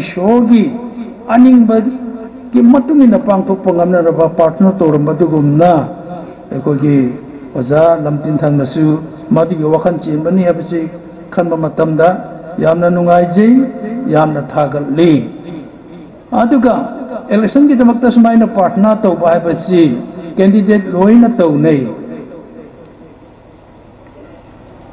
ꯏꯁꯣꯔꯒꯤ ꯑꯅꯤꯡꯕꯒꯤ ꯃꯇꯨꯡ ꯏꯟꯅ ꯄꯥꯡꯊꯣꯛꯄ ꯉꯝꯅꯔꯕ ꯄꯥꯔꯊꯅꯥ ꯇꯧꯔꯝꯕꯗꯨꯒꯨꯝꯅ ꯑꯩꯈꯣꯏꯒꯤ ꯑꯣꯖꯥ ꯂꯝꯇꯤꯟꯊꯪꯅꯁꯨ ꯃꯗꯨꯒꯤ ꯋꯥꯈꯜ ꯆꯦꯟꯕꯅꯤ ꯍꯥꯏꯕꯁꯤ ꯈꯟꯕ ꯃꯇꯝꯗ ꯌꯥꯝꯅ ꯅꯨꯡꯉꯥꯏꯖꯩ ꯌꯥꯝꯅ ꯊꯥꯒꯠꯂꯤ ꯑꯗꯨꯒ ꯏꯂꯦꯛꯁꯟꯒꯤꯗꯃꯛꯇ ꯁꯨꯃꯥꯏꯅ ꯄ꯭ꯔꯥꯔꯊꯅꯥ ꯇꯧꯕ ꯍꯥꯏꯕꯁꯤ ꯀꯦꯟꯗꯤꯗꯦꯠ ꯂꯣꯏꯅ ꯇꯧꯅꯩ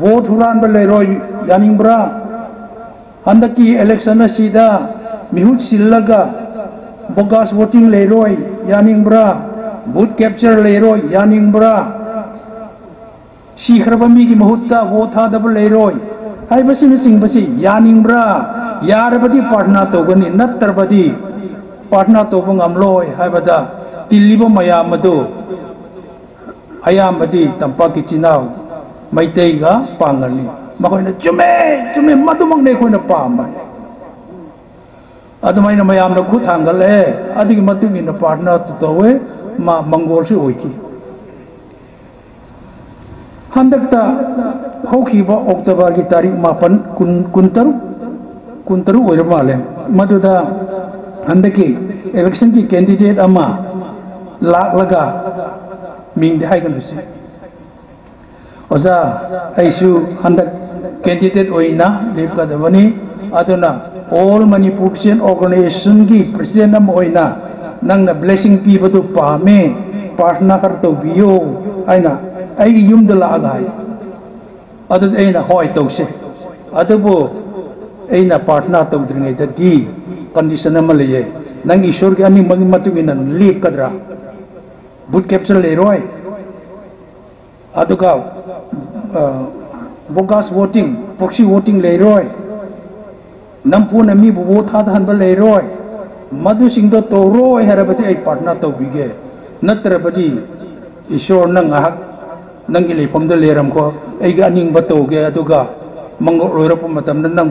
वो थुरान लेरो यानिंब्रा हंदकी इलेक्शन असीदा मिहुत सिल्लगा बोगस वोटिंग लेरो यानिंब्रा बूथ कैप्चर लेरो यानिंब्रा सीखरब मी की महुत्ता वो था दब लेरो हाइबसिन सिंबसि यानिंब्रा यारबदी प्रार्थना तोगनी नत्रबदी प्रार्थना तोबंग अमलोय हाइबदा तिल्लिब मयामदो अयामदी तंपा की चिनाव मैतेगा पांगनी मखोने चुमे चुमे मधुमकने कोने पाम अदमाइन मयामने खु थांगले अधिक मतुंगिन पाठना मा मंगोल से होइकी हंदकता की तारीख मापन कुन कुंतरु माले ओरमाले मधुदा हंदकी इलेक्शन की कैंडिडेट अमा लाग लगा मिंग oza aisu handak candidate oina lepka dawani na all manipulation organization gi president nam oina. Nang na blessing pi bodu pame partner kar to bio aina ai yum de la gai adu aina hoi to se adu partner to dringe da di condition nam le nang ishor ge ani mangi matu gi nan boot capsule le aduga bogus voting proxy voting le roi nampu na mi bu tha than ba le roi madu sing do to roi harabati ai partner to bige natra badi ishor nang hak nang gi le pom da le ram ko ai ga ning ba to ge aduga mango roi pa matam na nang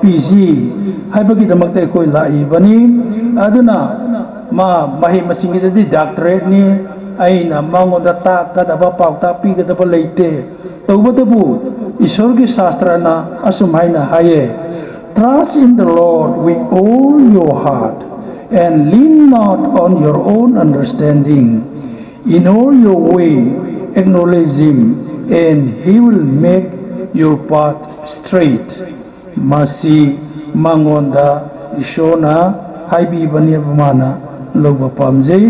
pg haibagi damakta ekoi lai bani aduna ma mahi masingi dadi doctorate ni aina mangoda ta kadaba pauta pi kadaba leite tawbatabu ishor ki shastra na asumhaina haye Trust in the Lord with all your heart and lean not on your own understanding. In all your way, acknowledge Him, and He will make your path straight. Masi mangonda ishona haibi bani bamana logba pamjay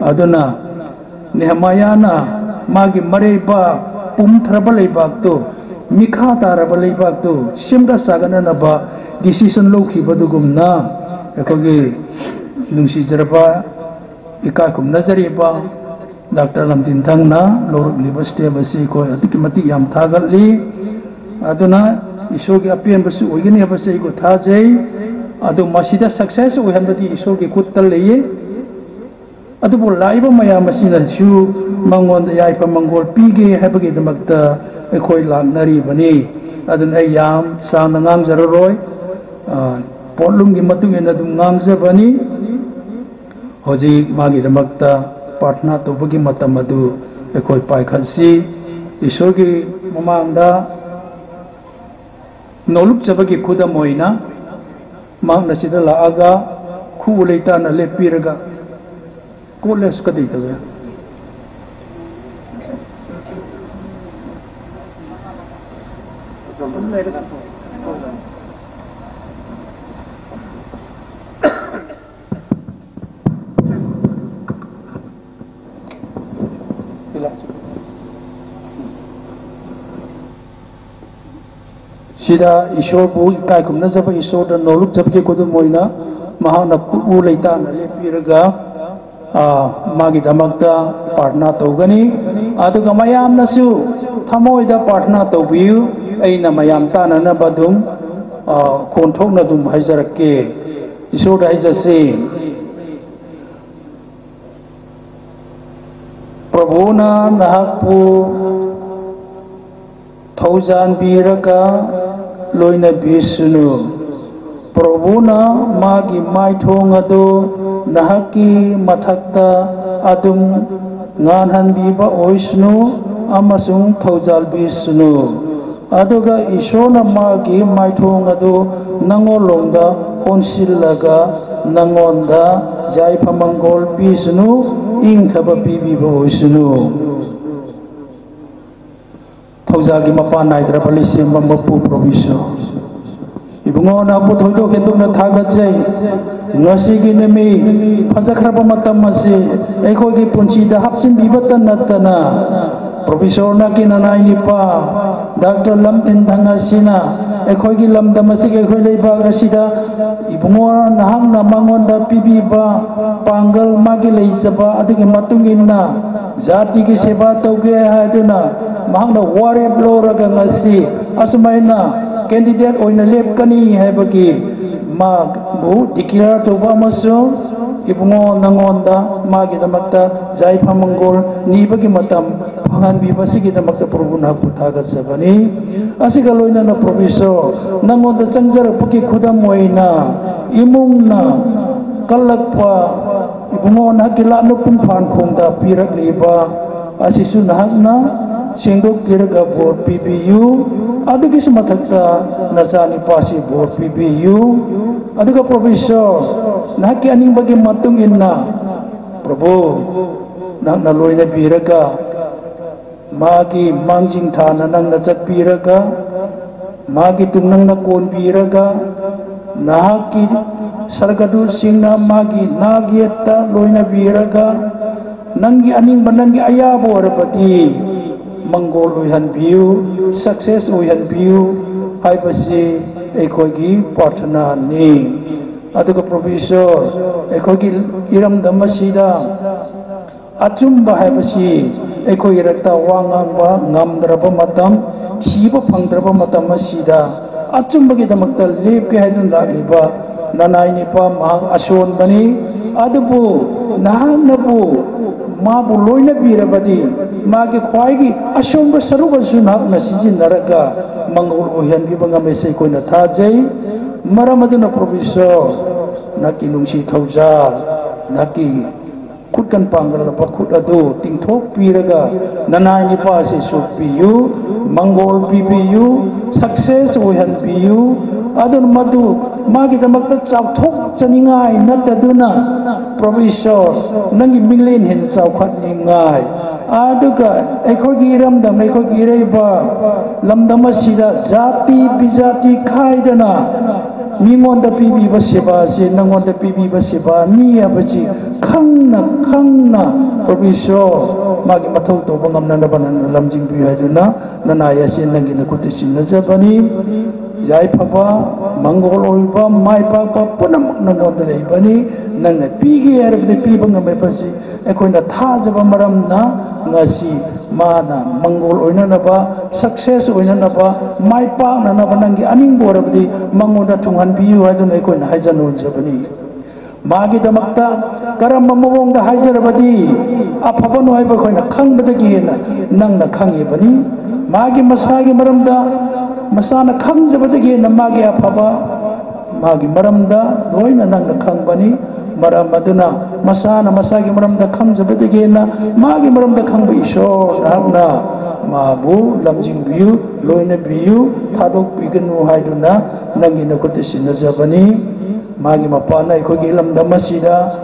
aduna nehmayana magi mareba pum thraba leibak to mikha taraba leibak to simda sagana naba decision ꯂꯧꯈꯤꯕꯗꯨꯒꯨꯝꯅ ꯑꯩꯈꯣꯏꯒꯤ ꯅꯨꯡꯁꯤꯖꯔꯕ ꯏꯀꯥꯏ ꯈꯨꯝꯅꯖꯔꯤꯕ ꯗꯥꯛꯇꯔ ꯂꯝꯗꯤꯟꯊꯪꯅ ꯂꯧꯔꯛꯂꯤꯕ ꯁ꯭ꯇꯦꯞ ꯑꯁꯤ ꯑꯩꯈꯣꯏ ꯑꯗꯨꯛꯀꯤ ꯃꯇꯤꯛ ꯌꯥꯝ ꯊꯥꯒꯠꯂꯤ ꯑꯗꯨꯅ ꯏꯁꯣꯔꯒꯤ ꯑꯄꯦꯟꯕꯁꯨ ꯑꯣꯏꯒꯅꯤ ꯍꯥꯏꯕꯁꯤ ꯑꯩꯈꯣꯏ ꯊꯥꯖꯩ ꯑꯗꯨ ꯃꯁꯤꯗ ꯁꯛꯁꯦꯁ ꯑꯣꯏꯍꯟꯕꯗꯤ ꯏꯁꯣꯔꯒꯤ ꯈꯨꯠꯇ ꯂꯩꯌꯦ ꯑꯗꯨꯕꯨ ꯂꯥꯛꯏꯕ ꯃꯌꯥꯝ ꯑꯁꯤꯅꯁꯨ ꯃꯉꯣꯟꯗ ꯌꯥꯏꯐ ꯃꯪꯒꯣꯜ ꯄꯤꯒꯦ ꯍꯥꯏꯕꯒꯤꯗꯃꯛꯇ ꯑꯩꯈꯣꯏ ꯂꯥꯛꯅꯔꯤꯕꯅꯤ ꯑꯗꯨꯅ ꯑꯩ ꯌꯥꯝ ꯁꯥꯡꯅ ꯉꯥꯡꯖꯔꯔꯣꯏ पोलुम की मतुंग इन अदुम गांगजबनी होजी मागी रमक्ता प्रार्थना तोबगी मतम अदु एखोय पाइखनसी ईश्वर की ममांगदा नौलुक चबगी खुदम होइना मांग नसीदा लागा khu lấy ta là lấy pi ra ga cô lấy cái gì thế Hãy subscribe cho kênh Ghiền Mì Gõ Để không bỏ lỡ những video hấp dẫn tawbiu aina mayam ta na na badum a konthok na dum haizarakke ishor da haizase प्रभुना नहाकु थौजान बीरका loina bisnu prabuna magi mai thong adu nahaki mathakta adum ngan han biba oisnu amasung thaujal bisnu aduga ishona magi mai thong adu nangolongda onsillaga nangonda jai phamangol bisnu ingkhaba pibi bo oisnu hauzagi mapana idra balisi mamapu proviso. Ibungo na po thoido ketum thagat jai ngasi gi nemi pasakrapa matam masi. Ekho gi punchi da bibatan natana professor na ki na nai ni pa dr lam tin thanga sina. Ekhoi gi lam damasi si ge khoi lei ba ga si da ibungo na hang na mangon da pibi ba. Pangal ma gi lei sa ba na. Jati gi seba tau ge ha na ware bloraga ngasi asumaina candidate oina lepkani haibagi ma bu declare to ba maso ibungo nangonda magi damakta jai phamangol nibagi matam phangan bi basigi damakta probuna puthaga sabani asiga loina na professor nangonda changjar puki khudam oina imungna kalakpa ibungo na kila nupun phan khongda pirak liba asisu nahakna singdok kiraga bor PBU adugi semathakta nazani pasi bor PBU aduga professor nahaki aning bagi matung inna. Prabhu nak naloy na biraga magi mangjing thana nang na chat biraga magi tunang na kon biraga nahaki sargadul singna magi nagyetta loy na biraga nangi aning banangi ayabo arapati Mongol ओहनबियु success ओहनबियु हाइबसी एखोगी प्रार्थना नि अदुग professor एखोगी Iram दमसीदा अचुम्ब हाइबसी एखोगी रक्ता वांगांबा ngamdraba matam thiba phangdraba matam asida अचुम्बगी दमक्ता लेपके हाइदुन लागिबा nanai nipa adobo नहानबो माबो लोइन बिरबदि मागे सरुब जुनाब नसिजि नरगा मंगोल ओहेन गिबंगा मेसे कोइन थाजै मरमदिन प्रोफेसर, नकी नुंसि थौजा, नकी खुदकन पांगरा लपा खुदादो तिंथो पीरगा, ननाय निपासे मंगोल पीपीयु, सक्सेस ओहेन मधु ꯃꯥꯒꯤꯗꯃꯛꯇ ꯆꯥꯎꯊꯣꯛꯆꯅꯤꯡꯉꯥꯏ ꯅꯠꯇꯗꯨꯅ ꯄ꯭ꯔꯣꯚꯤꯁꯣꯔ ꯅꯪꯒꯤ ꯃꯤꯡꯂꯦꯟ ꯍꯦꯟꯅ ꯆꯥꯎꯈꯠꯅꯤꯡꯉꯥꯏ ꯑꯗꯨꯒ ꯑꯩꯈꯣꯏꯒꯤ ꯏꯔꯝꯗꯝ ꯑꯩꯈꯣꯏꯒꯤ ꯏꯔꯩꯕ ꯂꯝꯗꯝ ꯑꯁꯤꯗ ꯖꯥꯇꯤ ꯕꯤꯖꯥꯇꯤ ꯈꯥꯏꯗꯅ ꯃꯤꯉꯣꯟꯗ ꯄꯤꯕꯤꯕ ꯁꯦꯕꯥꯁꯤ ꯅꯪꯉꯣꯟꯗ ꯄꯤꯕꯤꯕ ꯁꯦꯕꯥꯅꯤ ꯍꯥꯏꯕꯁꯤ ꯈꯪꯅ ꯈꯪꯅ ꯄ꯭ꯔꯣꯚꯤꯁꯣꯔ ꯃꯥꯒꯤ ꯃꯊꯧ ꯇꯧꯕ ꯉꯝꯅꯅꯕ ꯅꯪꯅ ꯂꯝꯖꯤꯡꯕꯤꯌꯨ ꯍꯥꯏꯗꯨꯅ ꯅꯅꯥꯏ ꯑꯁꯤ ꯅꯪꯒꯤ ꯅꯈꯨꯠꯇ ꯁꯤꯟꯅꯖꯕꯅꯤ yaipapa mangol oipa maipapa punam nangonda leipani nang pigi erfde piba ngamai pasi ekoina thajaba maram na ngasi mana mangol oina naba success oina mai pa na naba nangi aning borabdi na thungan biyu haidu na ekoina haijanun jabani मागी दमक्ता करम ममोंग द हाइजर बदी अफबन वाइब kang खंग बदगी न nang न kang बनी Magi masagi maramda masana kang zabada ge apa, apaba magi maramda doina nang kang bani maramaduna masana masagi maramda kang zabada ge na magi maramda kang bai sho na, mabu lamjing biu loina biu tadok bigen wu hai duna nang ina kote sina zabani magi mapana iko ge lamda masida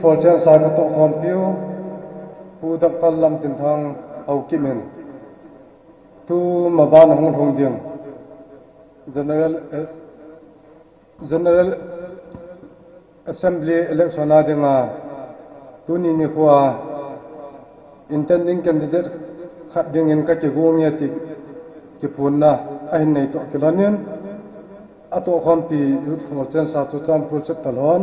for change sai to khom piu pu dak tal lam tin thang au kimen tu ma ban hong hong diang general eh, general assembly election adinga tu ni khwa intending candidate khat ding in ka ti gong ya ti ti phun na. Ai nei to kilanian ato khom pi youth for change sa chu chan pu chet talon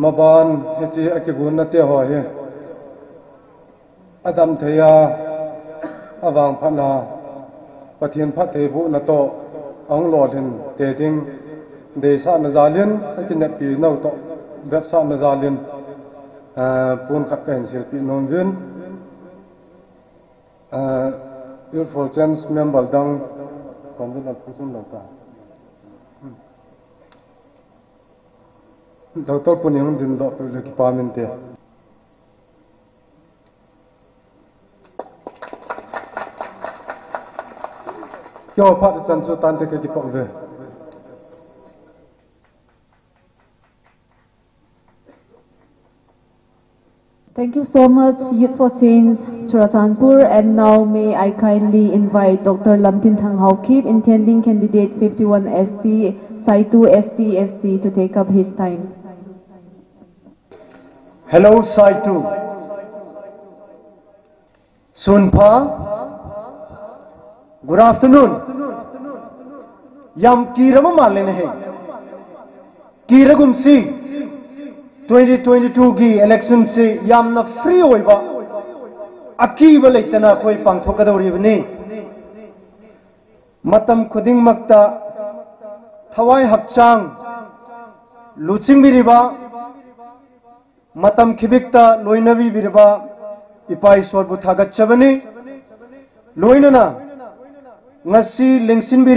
mà bàn chỉ ở cái quân nó tiêu hỏi hết adam thấy à à vàng phát na và thiên phát thế vụ là to ông lo hình để tiếng để sa nó ra liên cái chân nhật kỳ nào to vết sa nó ra liên. À buôn khắc cảnh sự bị nôn viên. À your for chance member đang còn rất là phụ sinh đầu cả. Dr. Punyang din do to le kipamente. Kyo pat ke dipok ve. Thank you so much, Youth for Change, Churachandpur. And now may I kindly invite Dr. Lamtin Thang Haokip, intending candidate 51 ST, Saitu ST SC, to take up his time. Saitu. Sunpa. Good afternoon. Yam kirama malene hai. Kiragum si 2022 की इलेक्शन से यामना फ्री होइबा अकीब लेतना कोई पांथोकदौरिबनी मतम खुदिंगमक्ता थवाई हक्चांग लुचिंगबिरिबा मतम खिबिकता लोनवी भी इपाई सोरबु थागछबनी लोनना लिंगसिन भी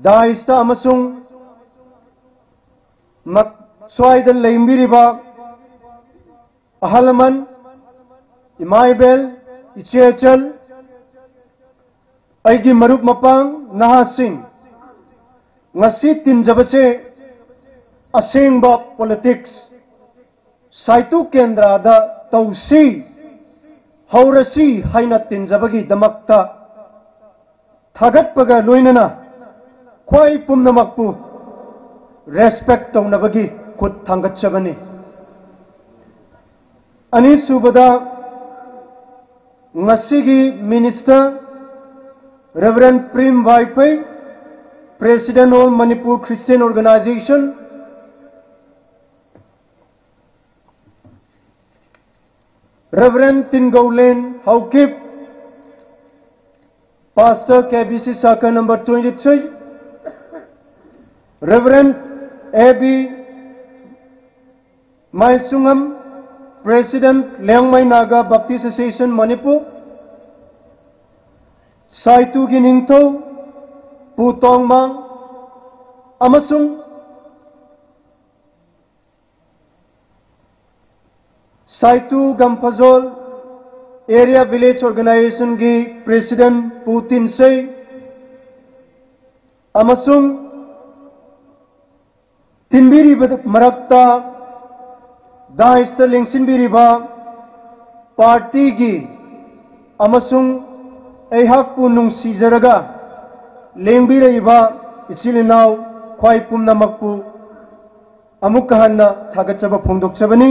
दाइस्ता स्वाद लेंबी अहलमन इमाइबेल इचेचल अगी मरुप मपांग नहा सिंह तीनजबसे असेंब politics kendrada tausi haurasi haina tinjabagi damakta थागतपगा लोइनना ख्वाई पुमनमकपु रेस्पेक्ट खुद थांगतचबनी अनि सुबदा ngasiगी minister reverend prim vaipai president of manipur christian organization reverend tingaulen haukip Pastor KBC Saka number 23, Reverend A.B. Maisungam, President Leongmai Naga Baptist Association Manipur, Saitu Giningto, Putong Mang, Amasung, Saitu Gampazol, area village organisation की प्रेसिडेंट पुतिन से अमसुंग मरक्ता दाइस्त लेंसिनबिरीबा पार्टी की अमसुंग ऐहाकपु नुंसीजरगा लेंबिरइबा इचिल अमुक हन्ना थागतचबा फोंदोकचबनी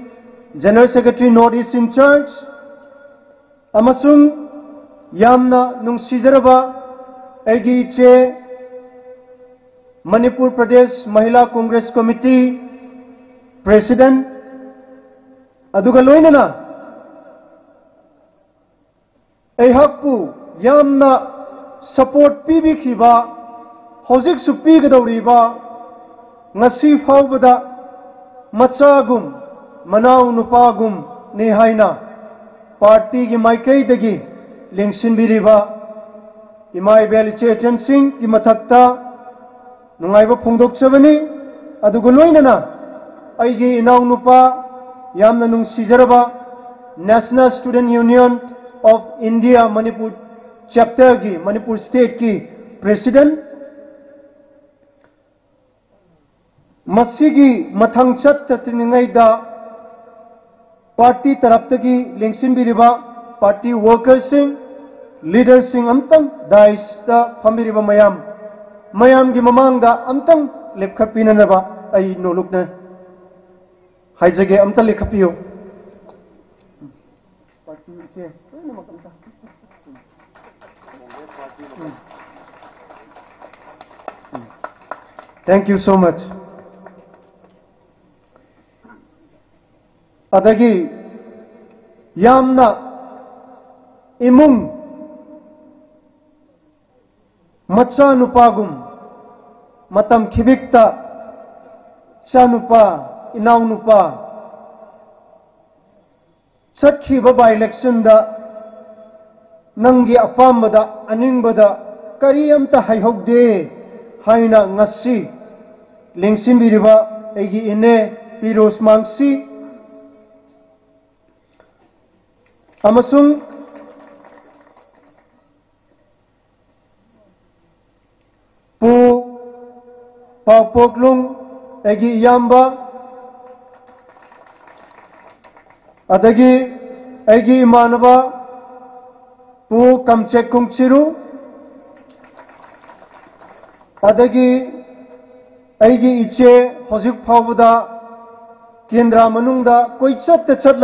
General Secretary Northeastern Church ꯑꯃꯁꯨꯡ ꯌꯥꯝꯅ ꯅꯨꯡꯁꯤꯖꯔꯕ ꯑꯩꯒꯤ ꯏꯆꯦ Manipur Pradesh Mahila Congress committee president ꯑꯗꯨꯒ ꯂꯣꯏꯅꯅ ꯑꯩꯍꯥꯛꯄꯨ ꯌꯥꯝꯅ ꯁꯄꯣꯔꯠ ꯄꯤꯕꯤꯈꯤꯕ ꯍꯧꯖꯤꯛꯁꯨ ꯄꯤꯒꯗꯧꯔꯤꯕ ꯉꯁꯤ ꯐꯥꯎꯕꯗ ꯃꯆꯥꯒꯨꯝ मनाव नुपागुम ने हाइना पार्टी की माइकई दगी लिंगसिन भी रिवा इमाई बेल चेचन सिंह की मथक्ता नुंगाइबा फोंदोक सबनी अदुगु लोइनना अइगी इनाव नुपा यामना नुंग सिजरबा national student union of India Manipur chapter की मणिपुर स्टेट की प्रेसिडेंट मसीगी मथंग चत त्रिनिंगैदा पार्टी तरफ्तगी लेंसिनबिरिबा पार्टी वर्कर्स सिंग लीडर अमतंग दाइसता फमिरिबा मयाम। मयाम की ममांगदा अमतंग लेखपिननबा आई नोलुकना। हाइजगे अमता लेखपियो। Party Thank you so much. adagii yaamna imum macha nupagum matam khibikta cha nupa inaw nupa chakhiba by election da nangi apambada aningbada kari amta haihogde haina ngasi lingsimbiriba egi ine piros mangsi अमसुंग पु पापोकलुंग एगी यांबा अदगी एगी इमानबा पु कमचे कुंगचिरु अदगी एगी इचे हजिक फावदा केंद्र मनुंग दा कोई चत चत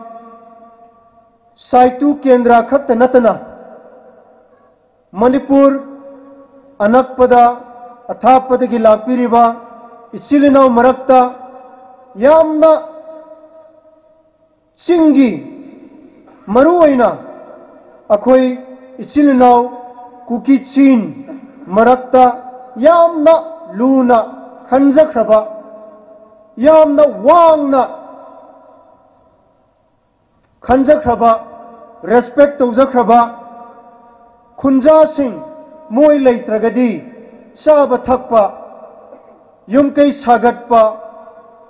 साइटू केंद्राखत नतना मणिपुर अनकपद अथापदगी लापीब इचिलिनौ मरक्त यामना चिंगी मरु ओइना अखोई इचिलिनौ कुकी चीन मरक्त यामना लूना खंजख्रब यामना वांगना खंजख्रब ꯔꯦꯁꯄꯦꯛ ꯇꯧꯖꯈ꯭ꯔꯕ ꯈꯨꯟꯖꯥꯁꯤꯡ ꯃꯣꯏ ꯂꯩꯇ꯭ꯔꯒꯗꯤ ꯆꯥꯕ ꯊꯛꯄ ꯌꯨꯝꯀꯩ ꯁꯥꯒꯠꯄ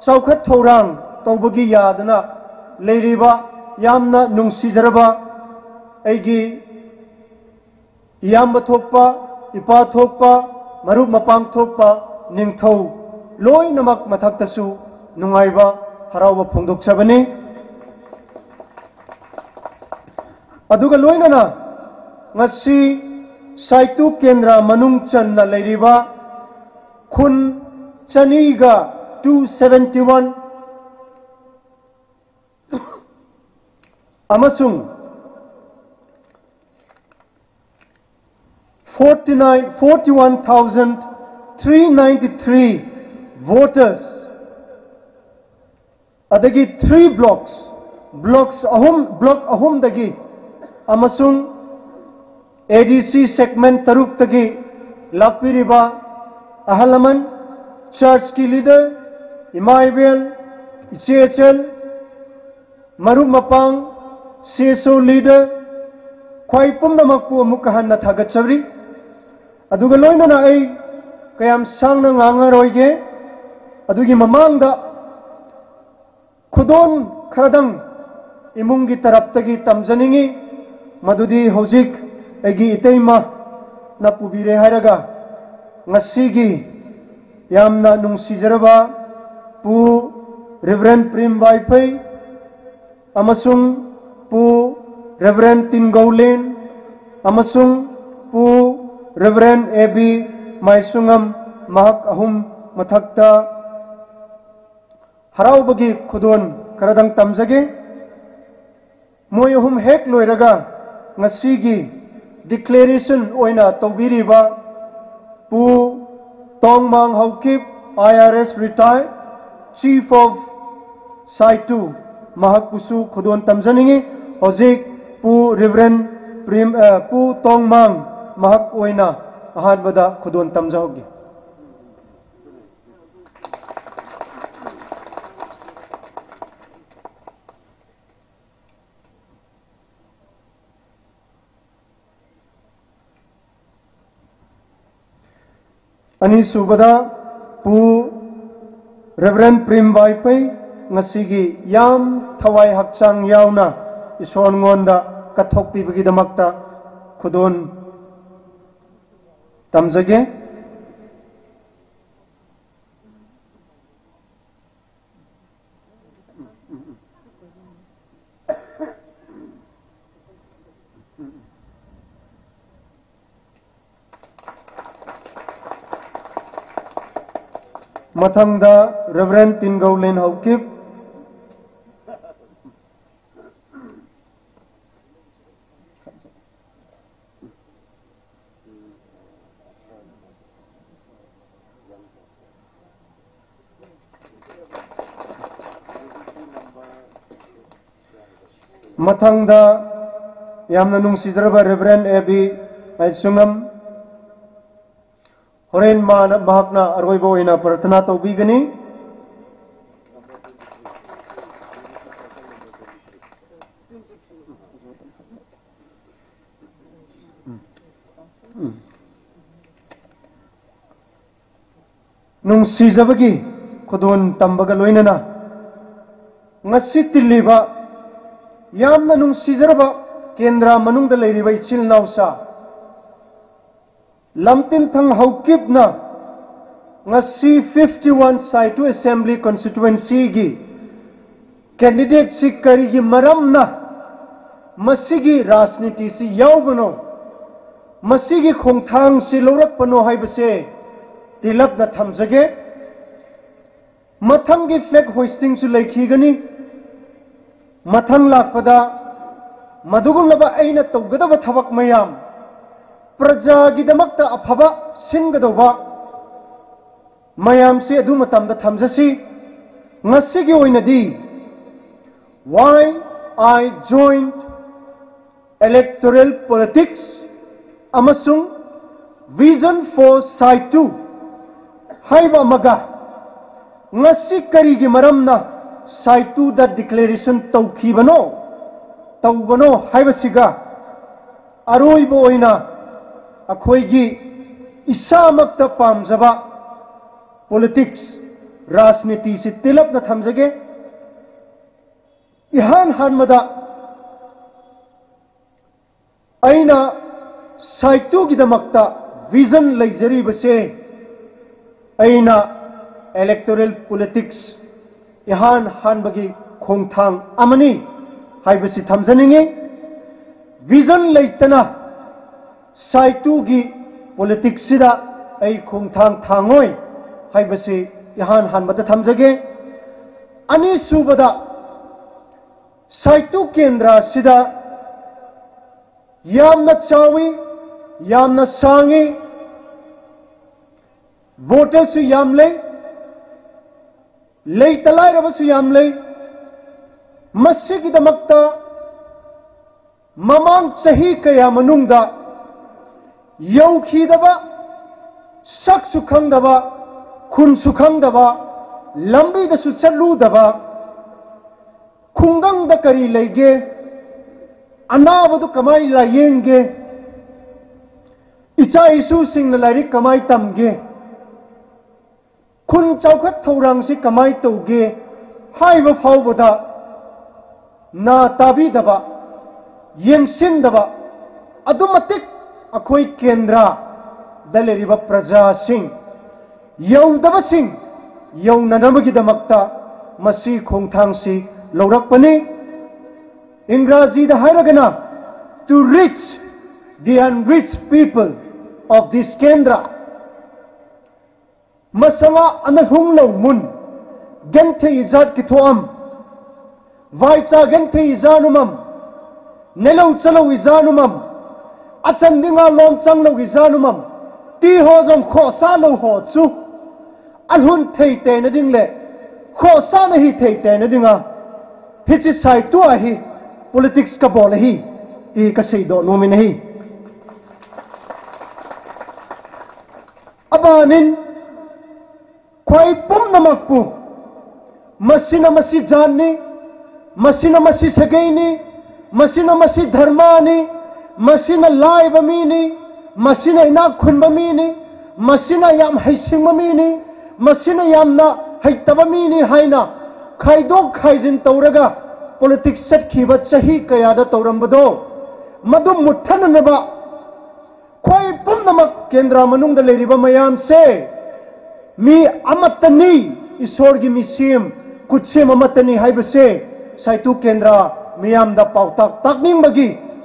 ꯆꯥꯎꯈꯠ ꯊꯧꯔꯥꯡ ꯇꯧꯕꯒꯤ ꯌꯥꯗꯅ ꯂꯩꯔꯤꯕ ꯌꯥꯝꯅ ꯅꯨꯡꯁꯤꯖꯔꯕ ꯑꯩꯒꯤ ꯏꯌꯥꯝꯕ ꯊꯣꯛꯄ ꯏꯄꯥ ꯊꯣꯛꯄ ꯃꯔꯨꯞ ꯃꯄꯥꯡ ꯊꯣꯛꯄ ꯅꯤꯡꯊꯧ ꯂꯣꯏꯅꯃꯛ ꯃꯊꯛꯇꯁꯨ ꯅꯨꯡꯉꯥꯏꯕ ꯍꯔꯥꯎꯕ ꯐꯣꯡꯗꯣꯛꯆꯕꯅꯤ अदुगा लोइनना ngasi साइतु केंद्र मनुंग चन्ना लेरिबा खुन चनीगा 271 अमसुंग 49 41393 voters adagi 3 blocks blocks ahum block ahum dagi अमसुंग ADC सेगमेंट तरुक तगी लापीरिबा अहलमन चर्च की लीडर इमाइबेल इचेचल मरु मपांग सेसो लीडर ख्वाई पुनमकू अमुक हन थागचरी अदुग लोइनना ए कयाम सांगना ngangaroige adugi mamangda khudon kharadang imung gi tarap मदुदी हौजिक एगी इतेमा ना पुबीरे हरगा ngasi yamna nung sijarba pu Reverend Prim Baipai amasung pu Reverend Tin Gaulin amasung pu Reverend AB Maisungam mahak ahum mathakta haraubagi khudon karadang tamjage moyhum hek loiraga ngasi declaration oina tobiriba pu tongmang haukip IRS retired chief of Saitu mahakpusu khudon tamjaningi hojik pu reverend prim pu tongmang mahak oina ahan bada khudon tamjahogi ani subada pu Reverend Prim Vaipai ngasigi yam thawai hakchang yauna ison ngonda kathok pibagi damakta khudon tamjage मथंगदा रेवरेंड तिनगौ लेन हौकिब मथंगदा यamna nungsijraba reverend abi aisungam Horen mana mahakna argoibo ina pratana to bigani. Nung si zabagi kodon tambaga loina na. Ngasi tiliba yamna nung si zarba kendra manung da leiriba ichil nausa. 51 saitu assembly constituency gi candidate si kari gi maramna masigi rajniti si yaubano masigi khongthang si lorak pano haibase tilap na thamjage mathang gi flag hoisting su laikhigani mathang lakpada madugum laba aina tawgadaba thabak mayam प्रजागीदमक्ता अफवा सिंगदोवा। मयामसे अदु मतंद थमजसी नसिगे आई जॉइंट इलेक्टोरल पॉलिटिक्स अमसुंग विजन फॉर साइट टू हाइवा मगा नसी करीगी मरमना। साइट टू अखोगी इसामक्त पामजब राजनीति से तिलपन थमजगे इहान हानमद अना साइटूगीदमक्त विजन लेजरीबसे अना इलेक्टोरल पॉलिटिक्स इहान हानबगी खोंगथांग अमनी। हाइबसी विजन लेतना साइटू की पॉलिटिक्स सिदा ऐ खुंगथांग थांगोय हाइबसि थमजगे साइटू केंद्र सिदा यामना चावी यामना सांगी वोटर्स यामले ले तलायरबसु मस्सी की ममांग सही कया मनुंगदा यौखीदबा सक सुखंगदबा खुन सुखंगदबा लंबी दसु चलूदबा खुंगंग करी लेगे अनाबदु कमाई लायेंगे इचा इशु सिंह कमाई तमगे खुन चौखट से कमाई तौगे हाइब फाउबदा ना ताबीदबा येंसिंदबा ꯑꯩꯈꯣꯏ ꯀꯦꯟꯗ꯭ꯔꯗ ꯂꯩꯔꯤꯕ ꯄ꯭ꯔꯖꯥꯁꯤꯡ ꯌꯧꯗꯕꯁꯤꯡ ꯌꯧꯅꯅꯕꯒꯤꯗꯃꯛꯇ ꯃꯁꯤ ꯈꯣꯡꯊꯥꯡꯁꯤ ꯂꯧꯔꯛꯄꯅꯤ ꯏꯪꯒ꯭ꯔꯥꯖꯤꯗ ꯍꯥꯏꯔꯒꯅ to rich D ꯑꯟꯔꯤꯆ people of this kendra masanga anahung lo mun gente izat ki thoam vaicha gente izanumam nelo chalo izanumam Acham dinga lom chang lo izanumam ti ho jom kho sa lo ho chu alhun thei te na ding le kho sa na hi thei te na dinga hichi sai tu a hi politics ka bol hi ti ka sei do no mi nahi abanin kwai pum namakpu masina masi janni masina masi sagaini masina masi dharmani मसीना लाइब इना खुनब मीनी मसीना याम हैसिंग मीनी मसीना यामना हैतब मीनी हाइना खाइदो खाइजिन तौरगा पुनम चही मधु केंद्र मनुंग लेरिबा से ईश्वर की मिसीम कुछ से केंद्र मैं पाता तक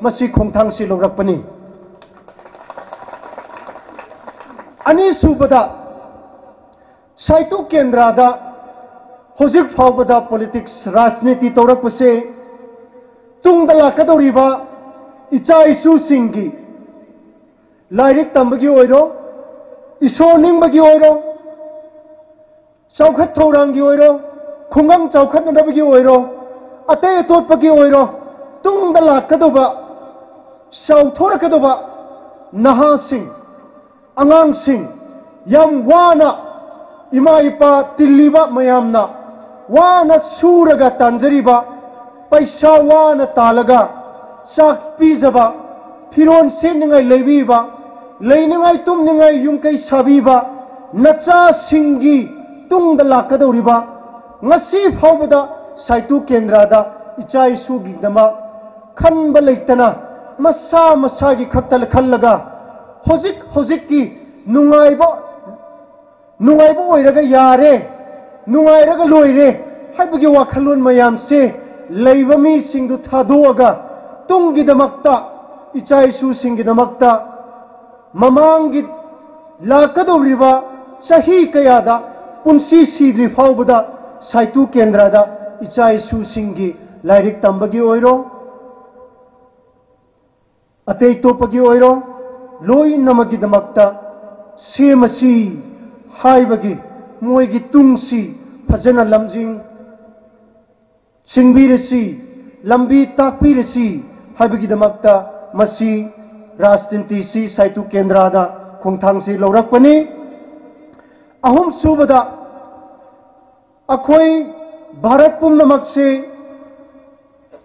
मसी खोंथांग से लौरपनी अनी सूबदा साइटो केंद्रादा होजिक फावबदा पॉलिटिक्स राजनीति तौरपसे तुंग लाकदौरीबा इचा इशू सिंगी लाइरिक तंबगी ओइरो ईश्वर निंबगी ओइरो चौखट थौरांगी ओइरो खुंगम चौखट नबगी ओइरो अते तोटपगी ओइरो तुंग लाकदौबा ꯆꯥꯎꯊꯣꯔꯛꯀꯗꯧꯕ ꯅꯍꯥꯁꯤꯡ ꯑꯉꯥꯡꯁꯤꯡ ꯌꯥꯝ ꯋꯥꯅ ꯏꯃꯥ ꯏꯄꯥ ꯇꯤꯜꯂꯤꯕ ꯃꯌꯥꯝꯅ ꯋꯥꯅ ꯁꯨꯔꯒ ꯇꯥꯟꯖꯔꯤꯕ ꯄꯩꯁꯥ ꯋꯥꯅ ꯇꯥꯜꯂꯒ ꯆꯥꯛ ꯄꯤꯖꯕ ꯐꯤꯔꯣꯟ ꯁꯦꯠꯅꯤꯡꯉꯥꯏ ꯂꯩꯕꯤꯕ ꯂꯩꯅꯤꯡꯉꯥꯏ ꯇꯨꯝꯅꯤꯡꯉꯥꯏ ꯌꯨꯝꯀꯩ ꯁꯥꯕꯤꯕ ꯅꯆꯥꯁꯤꯡꯒꯤ ꯇꯨꯡꯗ ꯂꯥꯛꯀꯗꯧꯔꯤꯕ ꯉꯁꯤ ꯐꯥꯎꯕꯗ ꯁꯥꯏꯇꯨ ꯀꯦꯟꯗ꯭ꯔꯗ ꯏꯆꯥ ꯏꯁꯨꯒꯤꯗꯃꯛ ꯈꯟꯕ ꯂꯩꯇꯅ मसा मसा की खतल खलगा होजिक होजिक की नुंगाइबो नुंगाइबो ओइरगा यारे नुंगाइरगा लोइरे हाइबगी वाखलोन मयाम से। लेबमी सिंगदु थादोगा तुंगी दमकता इचाइसु सिंगी दमकता। ममांगी लाकदौरिबा सही कयादा। अतई तोपगी ओइरो लोइनमगी दमकता सेमसी हाइबगी मोइगी तुंगसी लंबी ताकबीरसी हाइबगी मसी राजनीति सी साइतु केंद्रादा खोंथांगसी लौरकपनी अहुम सुबदा, अखोई भारत पुनम से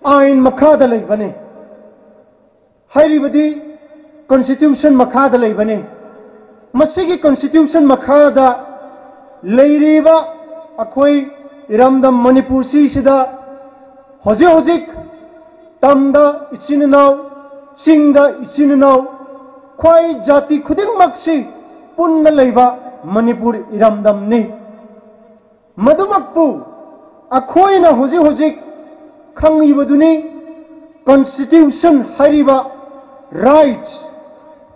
आइन मखादा लेबने हैरिबदी कॉन्स्टिट्यूशन मखाद लेबने मसीगी कॉन्स्टिट्यूशन मखाद लेरीबा अखोई इरमदम मणिपुर सीसिदा होजे होजिक तमदा इचिन सिंगदा इचिन ख्वाई जाति खुदिंगमक से पुन्न लेबा मणिपुर इरमदम ने। मधुमकपु अखोई ना होजे होजिक खंगीबदुनी constitution hariba राइट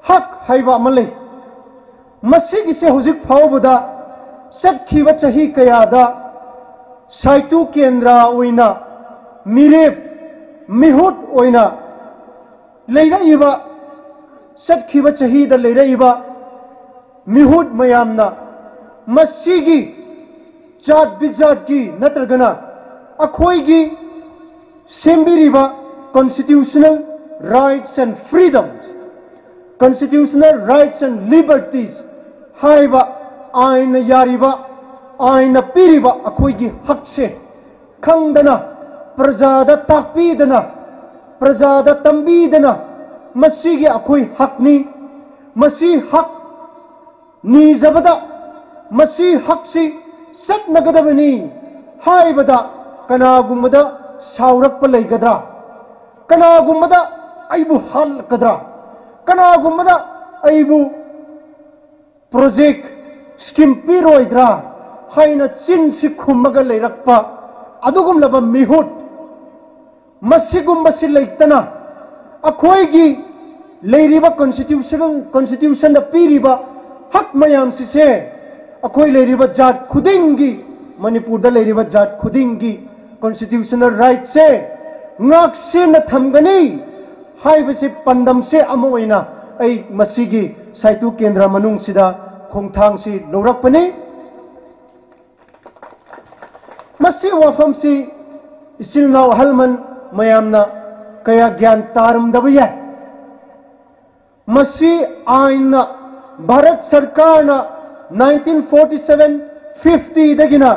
हक है हजिक फावद चब ची क्या साइटू केंद्र मेरेब। मिहुट लेरब चब चीब मिहुट मैम की जात बिजात की नत्रगना। अखोई constitutional. rights and freedoms, constitutional rights and liberties, haiba aina yariba aina piriba akoigi hakse khangdana prajada takpidana prajada tambidana masigi akoi hakni masi hak ni zabada masi haksi satnagadavani haibada kanagumada saurakpa leigadra kanagumada अबू कनागुम अबू स्कीम पीरोद्रा है चीन से खुमग लेरप अगुब मिहुट मसीगुमसी लेतना अखोगी लेरीब कॉन्स्टिट्यूशन पीरीब हक मैम से अखोई लेरीब जात खुदिंगी मणिपुर लेरीब जात खुदिंगी कॉन्स्टिट्यूशनल राइट से नाक से थमगनी हाइबसे पंदमसे अमोइना ऐ केंद्र मनुंग सिदा खोंगथांग मसी वफम सि इसिलनाव हलमन मयामना कया ज्ञान तारम दबया मसी आइन भारत सरकार ना 1947 50 दगिना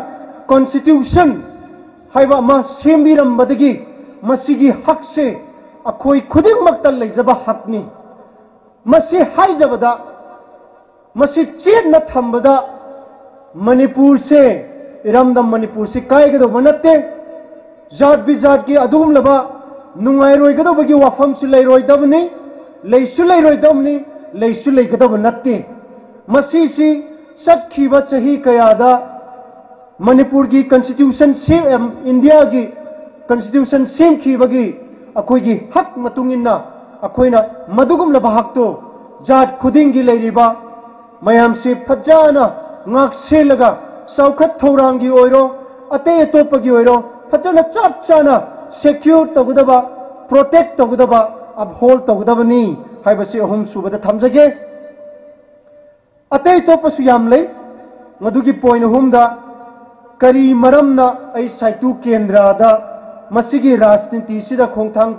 कॉन्स्टिट्यूशन हाइबा मा सेमिरम बदगी मसीगी हक से अखोई खुदिंगमक्ता ले जब हकनी। मसी हाई हाइजबदा मसी चीर चेतना थंबदा मणिपुर से इरमदम मणिपुर से काय के कायगदब नत्ते जात बिजात की अधूम लबा। नुआई रोई के दो बगी वफम सुलाई रोई दब नहीं ले की रोई दब नहीं ले लेरोयदबनी के लेगदब बनते मसी सी सब की सखीब चही कयादा मणिपुर की कंस्टिट्यूशन सेम इंडिया की कंस्टिट्यूशन सेम की बगी। अखोगी हक अखोना मधुगम हक तो जात खुदी मैम से फजाना सेलगा अत अटोप की फजन चप चा सेक्यूर तौदब प्रोटेक्ट अब अबहोल तौदी है अहम सूबद थमजे अत अटोपुम पॉइंट अहमद करी मरम केंद्र मसीगी राजनीति सिदा खोंथांग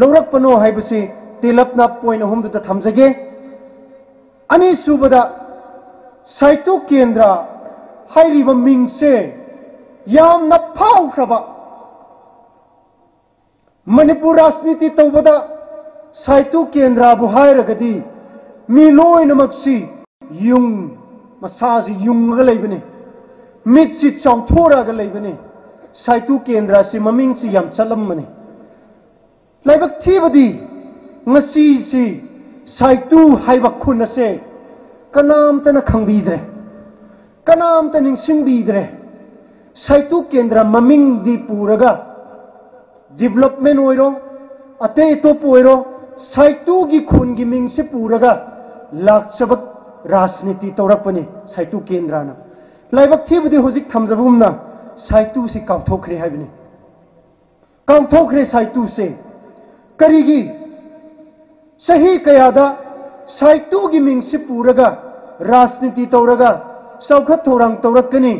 लौरकपनो हाइबसी पॉइंट अहमदुदा थमजगे अनी सुबदा केंद्र हाइरिब मिंगसे यामना फाउख्रबा मणिपुर राजनीति तौबदा साइटो केंद्र बुहायरगदी मी लोइनमक्सी युंग मसाज युंग लेबने मिटसी चौथोरग लेबने साइटू केंद्र से ममिंग से यम चलमने लाइबक थीबदी ngasi si साइटू खुन से कनाम तना कनाम तनिंग सिंगबीदरे केंद्र ममिंग दी पूरगा, डेवलपमेंट होइरो अते तो पोइरो की खुन की मिंग से पूरगा लाखचब राजनीति तौरपने साइटू केंद्र लाइक लाइबक थीबदी होजिक थमजबुमना साइतू से काउथोखरे है बने काउथोखरे साइतू से करीगी सही कयादा साइतू की मिंग से पूरगा, राजनीति तौरगा, सौखत थोरंग तौरकनी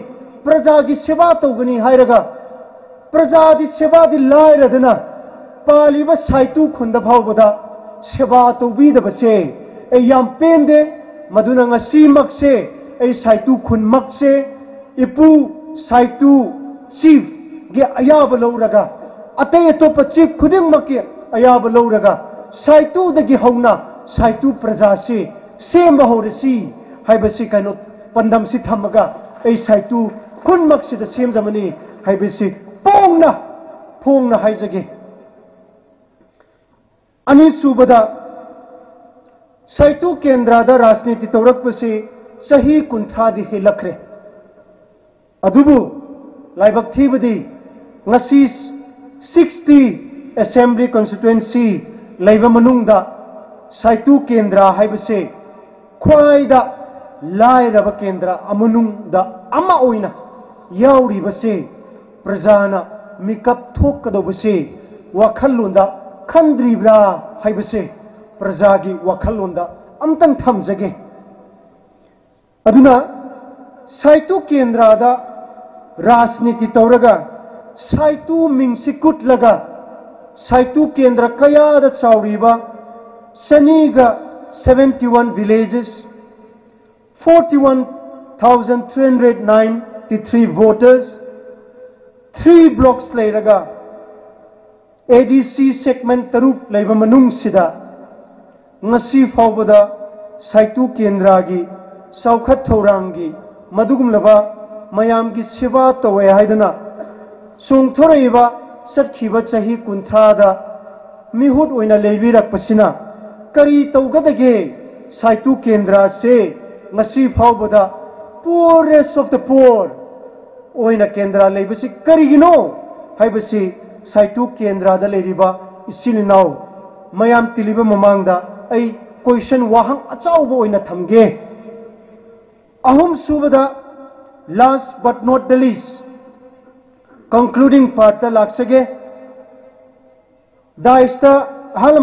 प्रजा की सेवा तौगनी हायरगा प्रजा की सेवा तो की लायरदना पालीब साइतू खुंद फावबदा सेवा तौबीदबसे ए याम पेंदे मधुना ngasi से, ए साइतू खुन मक से, इपू साइटु, चीफ, गे अयाब लौरगा अते तो चीफ खुदिम मके अयाब लौरगा साइटु दगे हौना, साइटु प्रजा से से महोरसी हाइबसे कैनो पंदम से थमगा ए साइटु, खुन मक्षि द सेम जमनी। हाइबसे पोंगना पोंगना हाइजगे अनि सुबदा, साइटु केंद्रादा राजनीति तौरक पसे, सही कुंथा दि हे ꯑꯗꯨꯕꯨ ꯂꯥꯏꯕꯛ ꯊꯤꯕꯗꯤ ꯉꯁꯤ ꯁꯤꯛꯁꯇꯤ ꯑꯦꯁꯦꯝꯕ꯭ꯂꯤ ꯀꯟꯁꯇꯤꯇꯨꯋꯦꯟꯁꯤ ꯂꯩꯕ ꯃꯅꯨꯡꯗ ꯁꯩꯇꯨ ꯀꯦꯟꯗ꯭ꯔ ꯍꯥꯏꯕꯁꯦ ꯈ꯭ꯋꯥꯏꯗ ꯂꯥꯏꯔꯕ ꯀꯦꯟꯗ꯭ꯔ ꯃꯅꯨꯡꯗ ꯑꯃ ꯑꯣꯏꯅ ꯌꯥꯎꯔꯤꯕꯁꯦ ꯄ꯭ꯔꯖꯥꯅ ꯃꯤꯀꯞ ꯊꯣꯛꯀꯗꯧꯕꯁꯦ ꯋꯥꯈꯜꯂꯣꯟꯗ ꯈꯟꯗ꯭ꯔꯤꯕ꯭ꯔꯥ ꯍꯥꯏꯕꯁꯦ ꯄ꯭ꯔꯖꯥꯒꯤ ꯋꯥꯈꯜꯂꯣꯟꯗ ꯑꯝꯇꯪ ꯊꯝꯖꯒꯦ ꯑꯗꯨꯅ ꯁꯥꯏꯇꯨ ꯀꯦꯟꯗ꯭ꯔꯗ राजनीति तौर सैतु कुटलग सैतु केंद्र कयाद चाव seventy one villages forty one thousand three hundred ninety three voters three blocks लेर ए डी सी सेगमें तरुप लेबद सैतु केंद्र की सौख की मधुगम haidana songthoraiba satkhiba chahi kunthada मिहुत ओइना लेबिरक्पसिना करी तौगदगे साइतु केंद्र से of the poor ओइना केंद्र लेबसि करिगिनो हाइबसि साइतु केंद्र दा तिलिबा ममांगदा ऐ क्वेश्चन वाहंग अचाउबो ओइना थमगे अहम सुबदा last but not the least concluding part ta laksage da ista hal